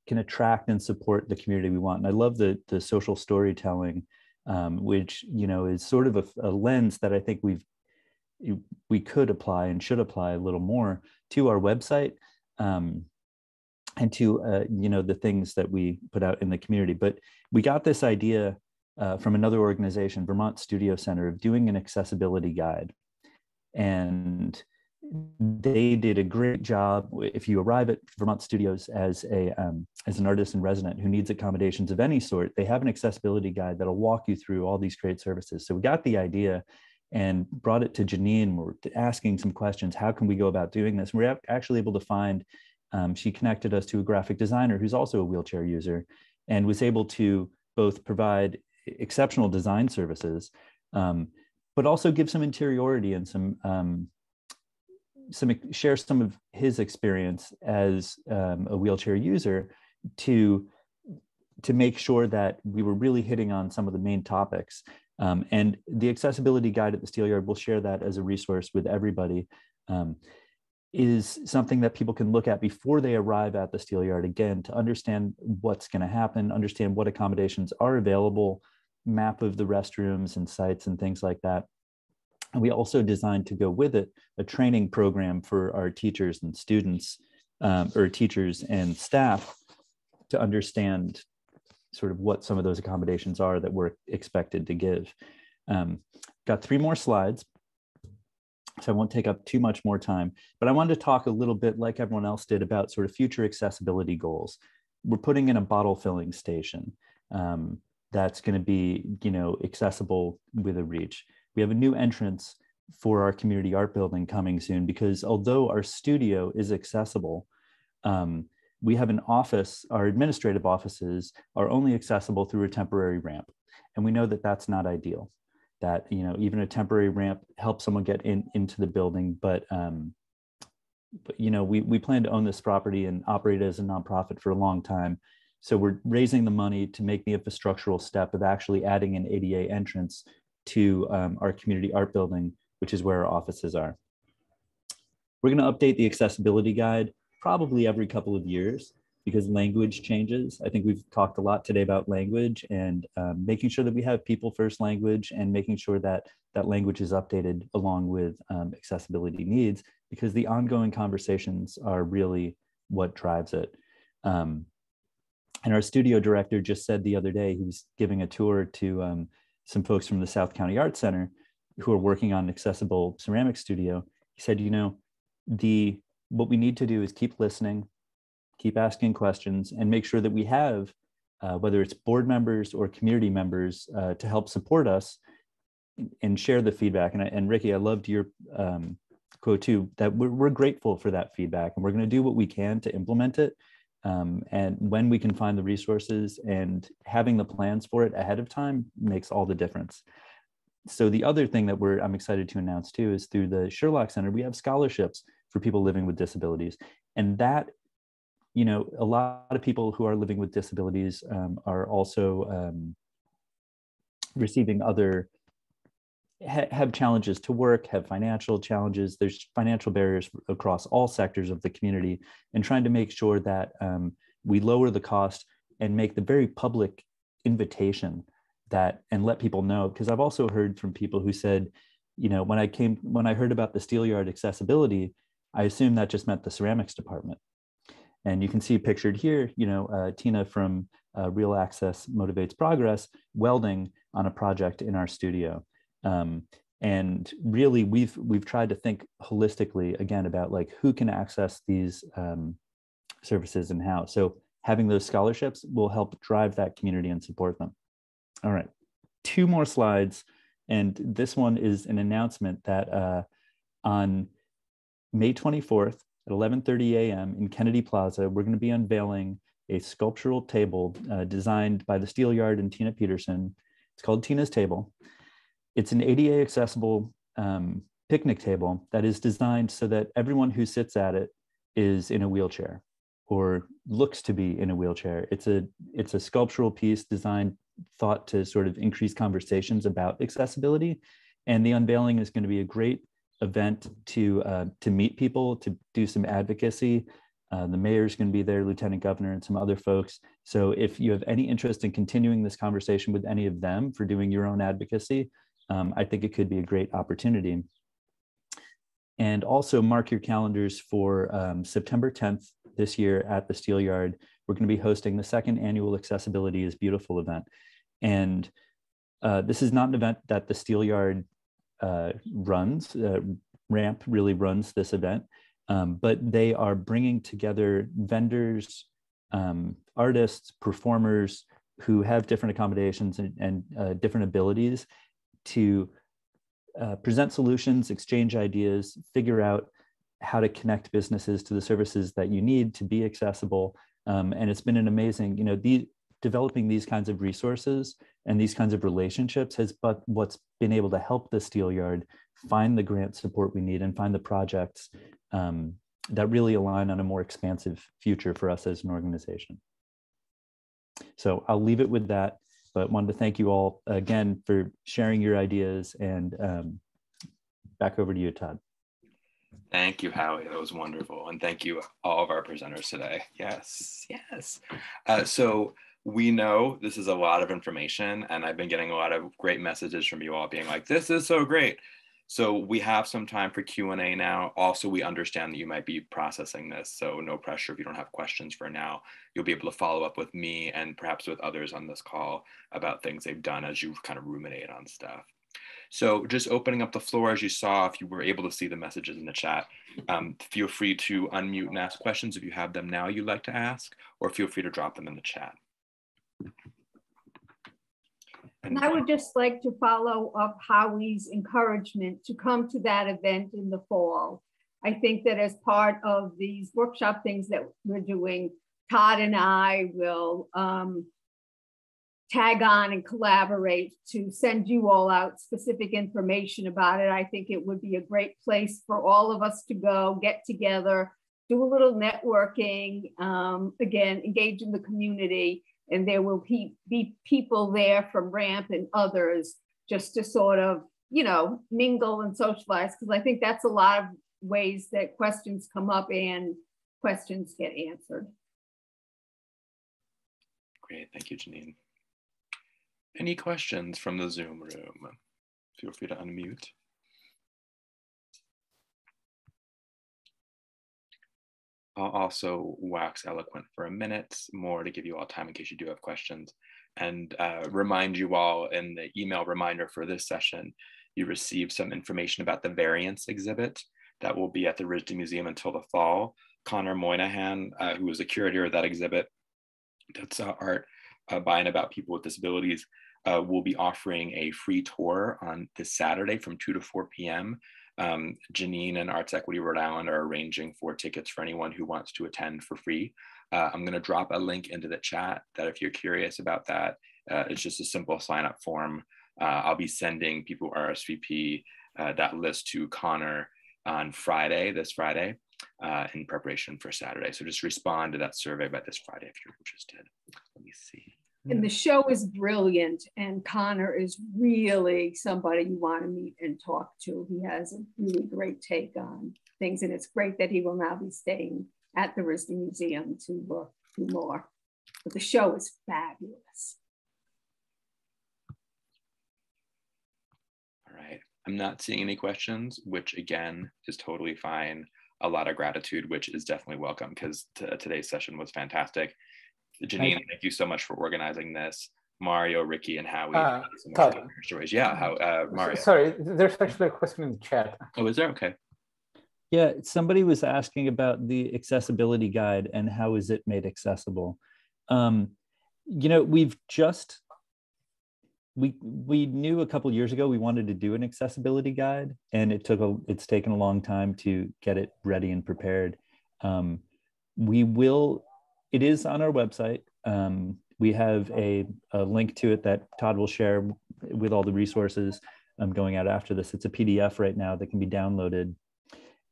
can attract and support the community we want. And I love the, the social storytelling, um, which, you know, is sort of a, a lens that I think we've we could apply and should apply a little more to our website um, and to uh, you know the things that we put out in the community. But we got this idea uh, from another organization, Vermont Studio Center, of doing an accessibility guide, and they did a great job. If you arrive at Vermont Studios as a um, as an artist in resident who needs accommodations of any sort, they have an accessibility guide that'll walk you through all these great services. So we got the idea and brought it to Jeannine. We're asking some questions. How can we go about doing this? We're actually able to find, um, she connected us to a graphic designer who's also a wheelchair user and was able to both provide exceptional design services, um, but also give some interiority and some, um, some share some of his experience as um, a wheelchair user to to make sure that we were really hitting on some of the main topics. Um, and the accessibility guide at the Steel Yard, we'll share that as a resource with everybody, um, is something that people can look at before they arrive at the Steel Yard again to understand what's going to happen, understand what accommodations are available, map of the restrooms and sites and things like that. And we also designed to go with it a training program for our teachers and students, um, or teachers and staff to understand sort of what some of those accommodations are that we're expected to give. Um, got three more slides, so I won't take up too much more time, but I wanted to talk a little bit like everyone else did about sort of future accessibility goals. We're putting in a bottle filling station um, that's going to be, you know, accessible with a reach. We have a new entrance for our community art building coming soon because although our studio is accessible, um, we have an office, our administrative offices are only accessible through a temporary ramp. And we know that that's not ideal, that, you know, even a temporary ramp helps someone get in into the building, but, um, but you know, we, we plan to own this property and operate as a nonprofit for a long time. So we're raising the money to make the infrastructural step of actually adding an ADA entrance to um, our community art building, which is where our offices are. We're going to update the accessibility guide probably every couple of years because language changes. I think we've talked a lot today about language and um, making sure that we have people first language and making sure that that language is updated along with um, accessibility needs because the ongoing conversations are really what drives it. Um, and our studio director just said the other day, he was giving a tour to um, some folks from the South County Art Center who are working on an accessible ceramic studio. He said, you know, the what we need to do is keep listening, keep asking questions, and make sure that we have, uh, whether it's board members or community members, uh, to help support us and share the feedback. And, and Rikki, I loved your um, quote too, that we're, we're grateful for that feedback and we're going to do what we can to implement it. Um, and when we can find the resources and having the plans for it ahead of time makes all the difference. So the other thing that we're I'm excited to announce too is through the Sherlock Center, we have scholarships for people living with disabilities. And that, you know, a lot of people who are living with disabilities um, are also um, receiving other, ha have challenges to work, have financial challenges. There's financial barriers across all sectors of the community and trying to make sure that um, we lower the cost and make the very public invitation that and let people know because i've also heard from people who said you know when i came when i heard about the Steel Yard accessibility I assume that just meant the ceramics department. And you can see pictured here, you know, uh, Tina from uh, Real Access Motivates Progress welding on a project in our studio. Um, and really, we've we've tried to think holistically again about like who can access these um, services and how. So having those scholarships will help drive that community and support them. All right, two more slides, and this one is an announcement that uh, on May 24th at 11:30 a.m. in Kennedy Plaza, we're going to be unveiling a sculptural table uh, designed by the Steel Yard and Tina Peterson. It's called Tina's Table. It's an ADA accessible um, picnic table that is designed so that everyone who sits at it is in a wheelchair or looks to be in a wheelchair. It's a it's a sculptural piece designed thought to sort of increase conversations about accessibility and the unveiling is going to be a great event to uh, to meet people, to do some advocacy. Uh, the mayor's going to be there, lieutenant governor, and some other folks. So if you have any interest in continuing this conversation with any of them for doing your own advocacy, um, I think it could be a great opportunity. And also mark your calendars for um, September 10th this year at the Steel Yard. We're going to be hosting the second annual Accessibility is Beautiful event. And uh, this is not an event that the Steel Yard runs. Uh, RAMP really runs this event, um, but they are bringing together vendors, um, artists, performers who have different accommodations and, and uh, different abilities to uh, present solutions, exchange ideas, figure out how to connect businesses to the services that you need to be accessible. Um, and it's been an amazing, you know, the, developing these kinds of resources and these kinds of relationships has but what's been able to help the Steel Yard find the grant support we need and find the projects um, that really align on a more expansive future for us as an organization. So I'll leave it with that but wanted to thank you all again for sharing your ideas and um, back over to you, Todd. Thank you, Howie. That was wonderful. And thank you, all of our presenters today. Yes, yes. Uh, so we know this is a lot of information, and I've been getting a lot of great messages from you all being like, this is so great. So we have some time for Q&A now. Also, we understand that you might be processing this, so no pressure if you don't have questions for now. You'll be able to follow up with me and perhaps with others on this call about things they've done as you kind of ruminate on stuff. So just opening up the floor, as you saw, if you were able to see the messages in the chat, um, feel free to unmute and ask questions if you have them now you'd like to ask, or feel free to drop them in the chat. And I would just like to follow up Howie's encouragement to come to that event in the fall. I think that as part of these workshop things that we're doing, Todd and I will um, tag on and collaborate to send you all out specific information about it. I think it would be a great place for all of us to go, get together, do a little networking, um, again, engage in the community and there will be, be people there from ramp and others just to sort of you know mingle and socialize because i think that's a lot of ways that questions come up and questions get answered. Great. Thank you Jeannine. Any questions from the zoom room? Feel free to unmute I'll also wax eloquent for a minute more to give you all time in case you do have questions and uh, remind you all in the email reminder for this session, you received some information about the variance exhibit that will be at the RISD Museum until the fall. Conor Moynihan, uh, who is the curator of that exhibit, that's uh, art by and about people with disabilities, uh, will be offering a free tour on this Saturday from 2 to 4 p.m um, Jeannine and Arts Equity Rhode Island are arranging for tickets for anyone who wants to attend for free. Uh, I'm going to drop a link into the chat that if you're curious about that, uh, it's just a simple sign up form. Uh, I'll be sending people RSVP uh, that list to Conor on Friday, this Friday, uh, in preparation for Saturday. So just respond to that survey by this Friday if you're interested. Let me see. And the show is brilliant, and Conor is really somebody you want to meet and talk to. He has a really great take on things, and it's great that he will now be staying at the RISD Museum to uh, do more. But the show is fabulous. All right. I'm not seeing any questions, which again is totally fine. A lot of gratitude, which is definitely welcome because today's session was fantastic. Jeannine, thank, thank you so much for organizing this. Mario, Rikki, and Howie. Uh, so stories. Yeah, how uh, Mario. Sorry, there's actually a question in the chat. Oh, is there? Okay. Yeah, somebody was asking about the accessibility guide and how is it made accessible. Um, you know, we've just we we knew a couple years ago we wanted to do an accessibility guide, and it took a it's taken a long time to get it ready and prepared. Um, we will it is on our website. Um, we have a, a, link to it that Todd will share with all the resources um, going out after this. It's a PDF right now that can be downloaded,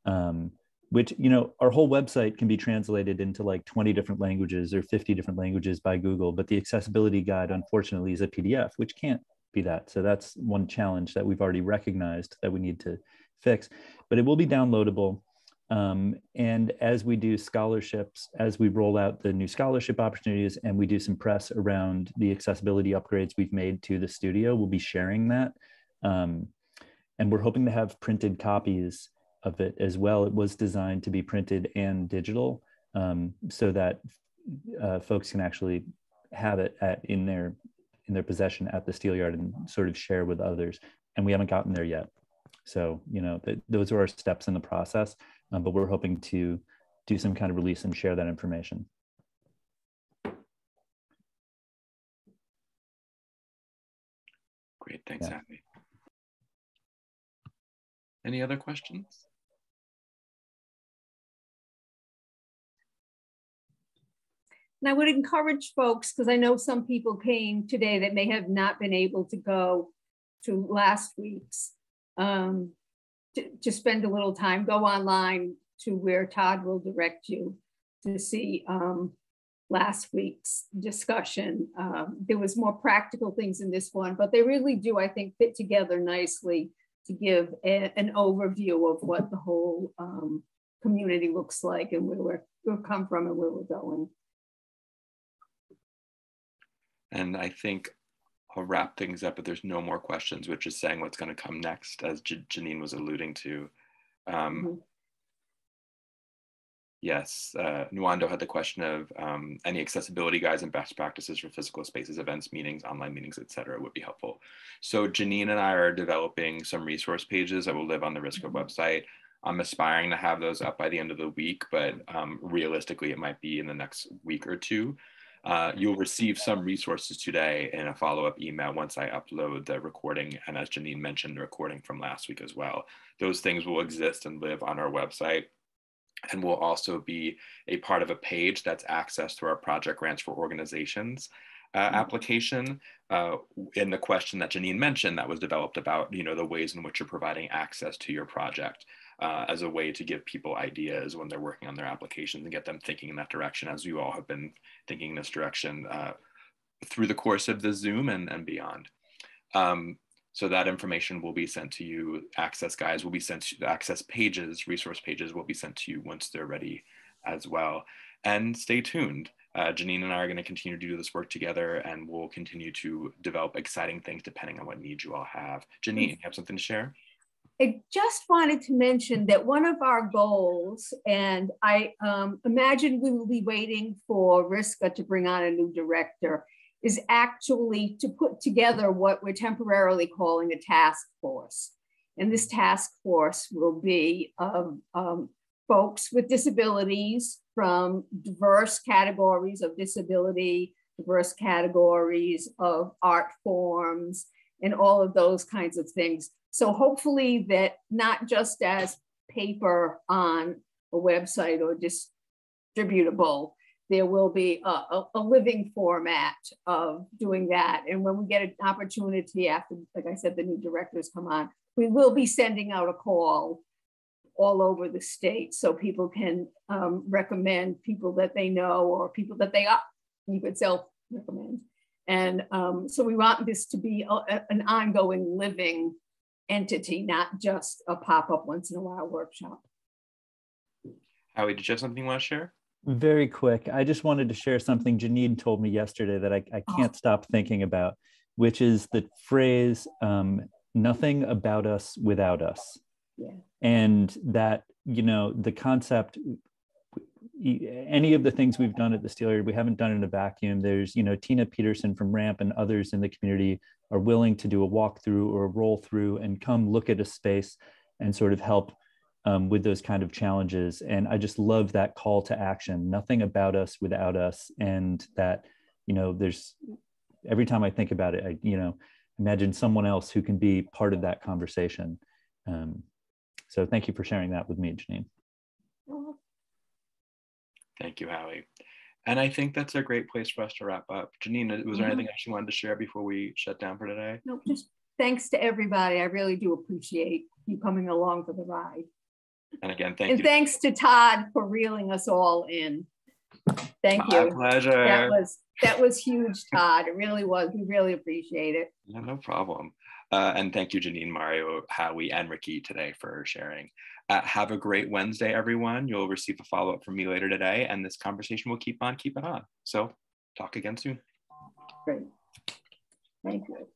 um, which, you know, our whole website can be translated into like 20 different languages or 50 different languages by Google, but the accessibility guide, unfortunately, is a PDF, which can't be that. So that's one challenge that we've already recognized that we need to fix. but it will be downloadable. Um, and as we do scholarships, as we roll out the new scholarship opportunities and we do some press around the accessibility upgrades we've made to the studio, we'll be sharing that. Um, and we're hoping to have printed copies of it as well. It was designed to be printed and digital um, so that uh, folks can actually have it at, in their in their possession at the Steel Yard and sort of share with others. And we haven't gotten there yet. So, you know, th- those are our steps in the process, um, but we're hoping to do some kind of release and share that information. Great, thanks, Yeah. Abby. Any other questions? And I would encourage folks, because I know some people came today that may have not been able to go to last week's, um, to, to spend a little time, go online to where Todd will direct you to see um, last week's discussion. Um, there was more practical things in this one, but they really do, I think, fit together nicely to give a- an overview of what the whole um, community looks like and where we're, we've come from and where we're going. And I think I'll wrap things up, but there's no more questions, which is saying what's going to come next, as J- Jeannine was alluding to. Um, Mhm. Yes, uh, Nwando had the question of um, any accessibility guides and best practices for physical spaces, events, meetings, online meetings, et cetera, would be helpful. So Jeannine and I are developing some resource pages that will live on the RISCA website. I'm aspiring to have those up by the end of the week, but um, realistically, it might be in the next week or two. Uh, you'll receive some resources today in a follow-up email once I upload the recording. And as Jeannine mentioned, the recording from last week as well. Those things will exist and live on our website and will also be a part of a page that's accessed through our project grants for organizations uh, application uh, in the question that Jeannine mentioned that was developed about you know the ways in which you're providing access to your project uh, as a way to give people ideas when they're working on their applications and get them thinking in that direction as you all have been thinking in this direction uh, through the course of the Zoom and, and beyond. Um, so that information will be sent to you. Access guides will be sent to you, access pages, resource pages will be sent to you once they're ready as well. And stay tuned. Uh, Jeannine and I are going to continue to do this work together and we'll continue to develop exciting things depending on what needs you all have. Jeannine, you have something to share? I just wanted to mention that one of our goals, and I um, imagine we will be waiting for RISCA to bring on a new director, is actually to put together what we're temporarily calling a task force. And this task force will be of um, folks with disabilities from diverse categories of disability, diverse categories of art forms, and all of those kinds of things. So hopefully that not just as paper on a website or distributable, there will be a, a, a, living format of doing that. And when we get an opportunity after, like I said, the new directors come on, we will be sending out a call all over the state so people can um, recommend people that they know or people that they are, you could self recommend. And um, so we want this to be a, an ongoing living entity, not just a pop-up once in a while workshop. Howie, did you have something you want to share? Very quick. I just wanted to share something Jeannine told me yesterday that I, I can't oh. stop thinking about, which is the phrase, um, nothing about us without us. Yeah. And that, you know, the concept, any of the things we've done at the Steel Yard, we haven't done in a vacuum. There's, you know, Tina Peterson from RAMP and others in the community are willing to do a walkthrough or a roll through and come look at a space and sort of help um, with those kind of challenges. And I just love that call to action, nothing about us without us. And that, you know, there's every time I think about it, I, you know, imagine someone else who can be part of that conversation. Um, so thank you for sharing that with me, Jeannine. Thank you, Howie. And I think that's a great place for us to wrap up. Jeannine, was there anything else you wanted to share before we shut down for today? No, just thanks to everybody. I really do appreciate you coming along for the ride. And again, thank and you. And thanks to Todd for reeling us all in. Thank My you. pleasure. That was that was huge, Todd. It really was. We really appreciate it. Yeah, no problem. Uh, and thank you, Jeannine, Mario, Howie, and Rikki today for sharing. Uh, have a great Wednesday, everyone. You'll receive a follow up from me later today, and this conversation will keep on keeping on. So, talk again soon. Great. Thank you.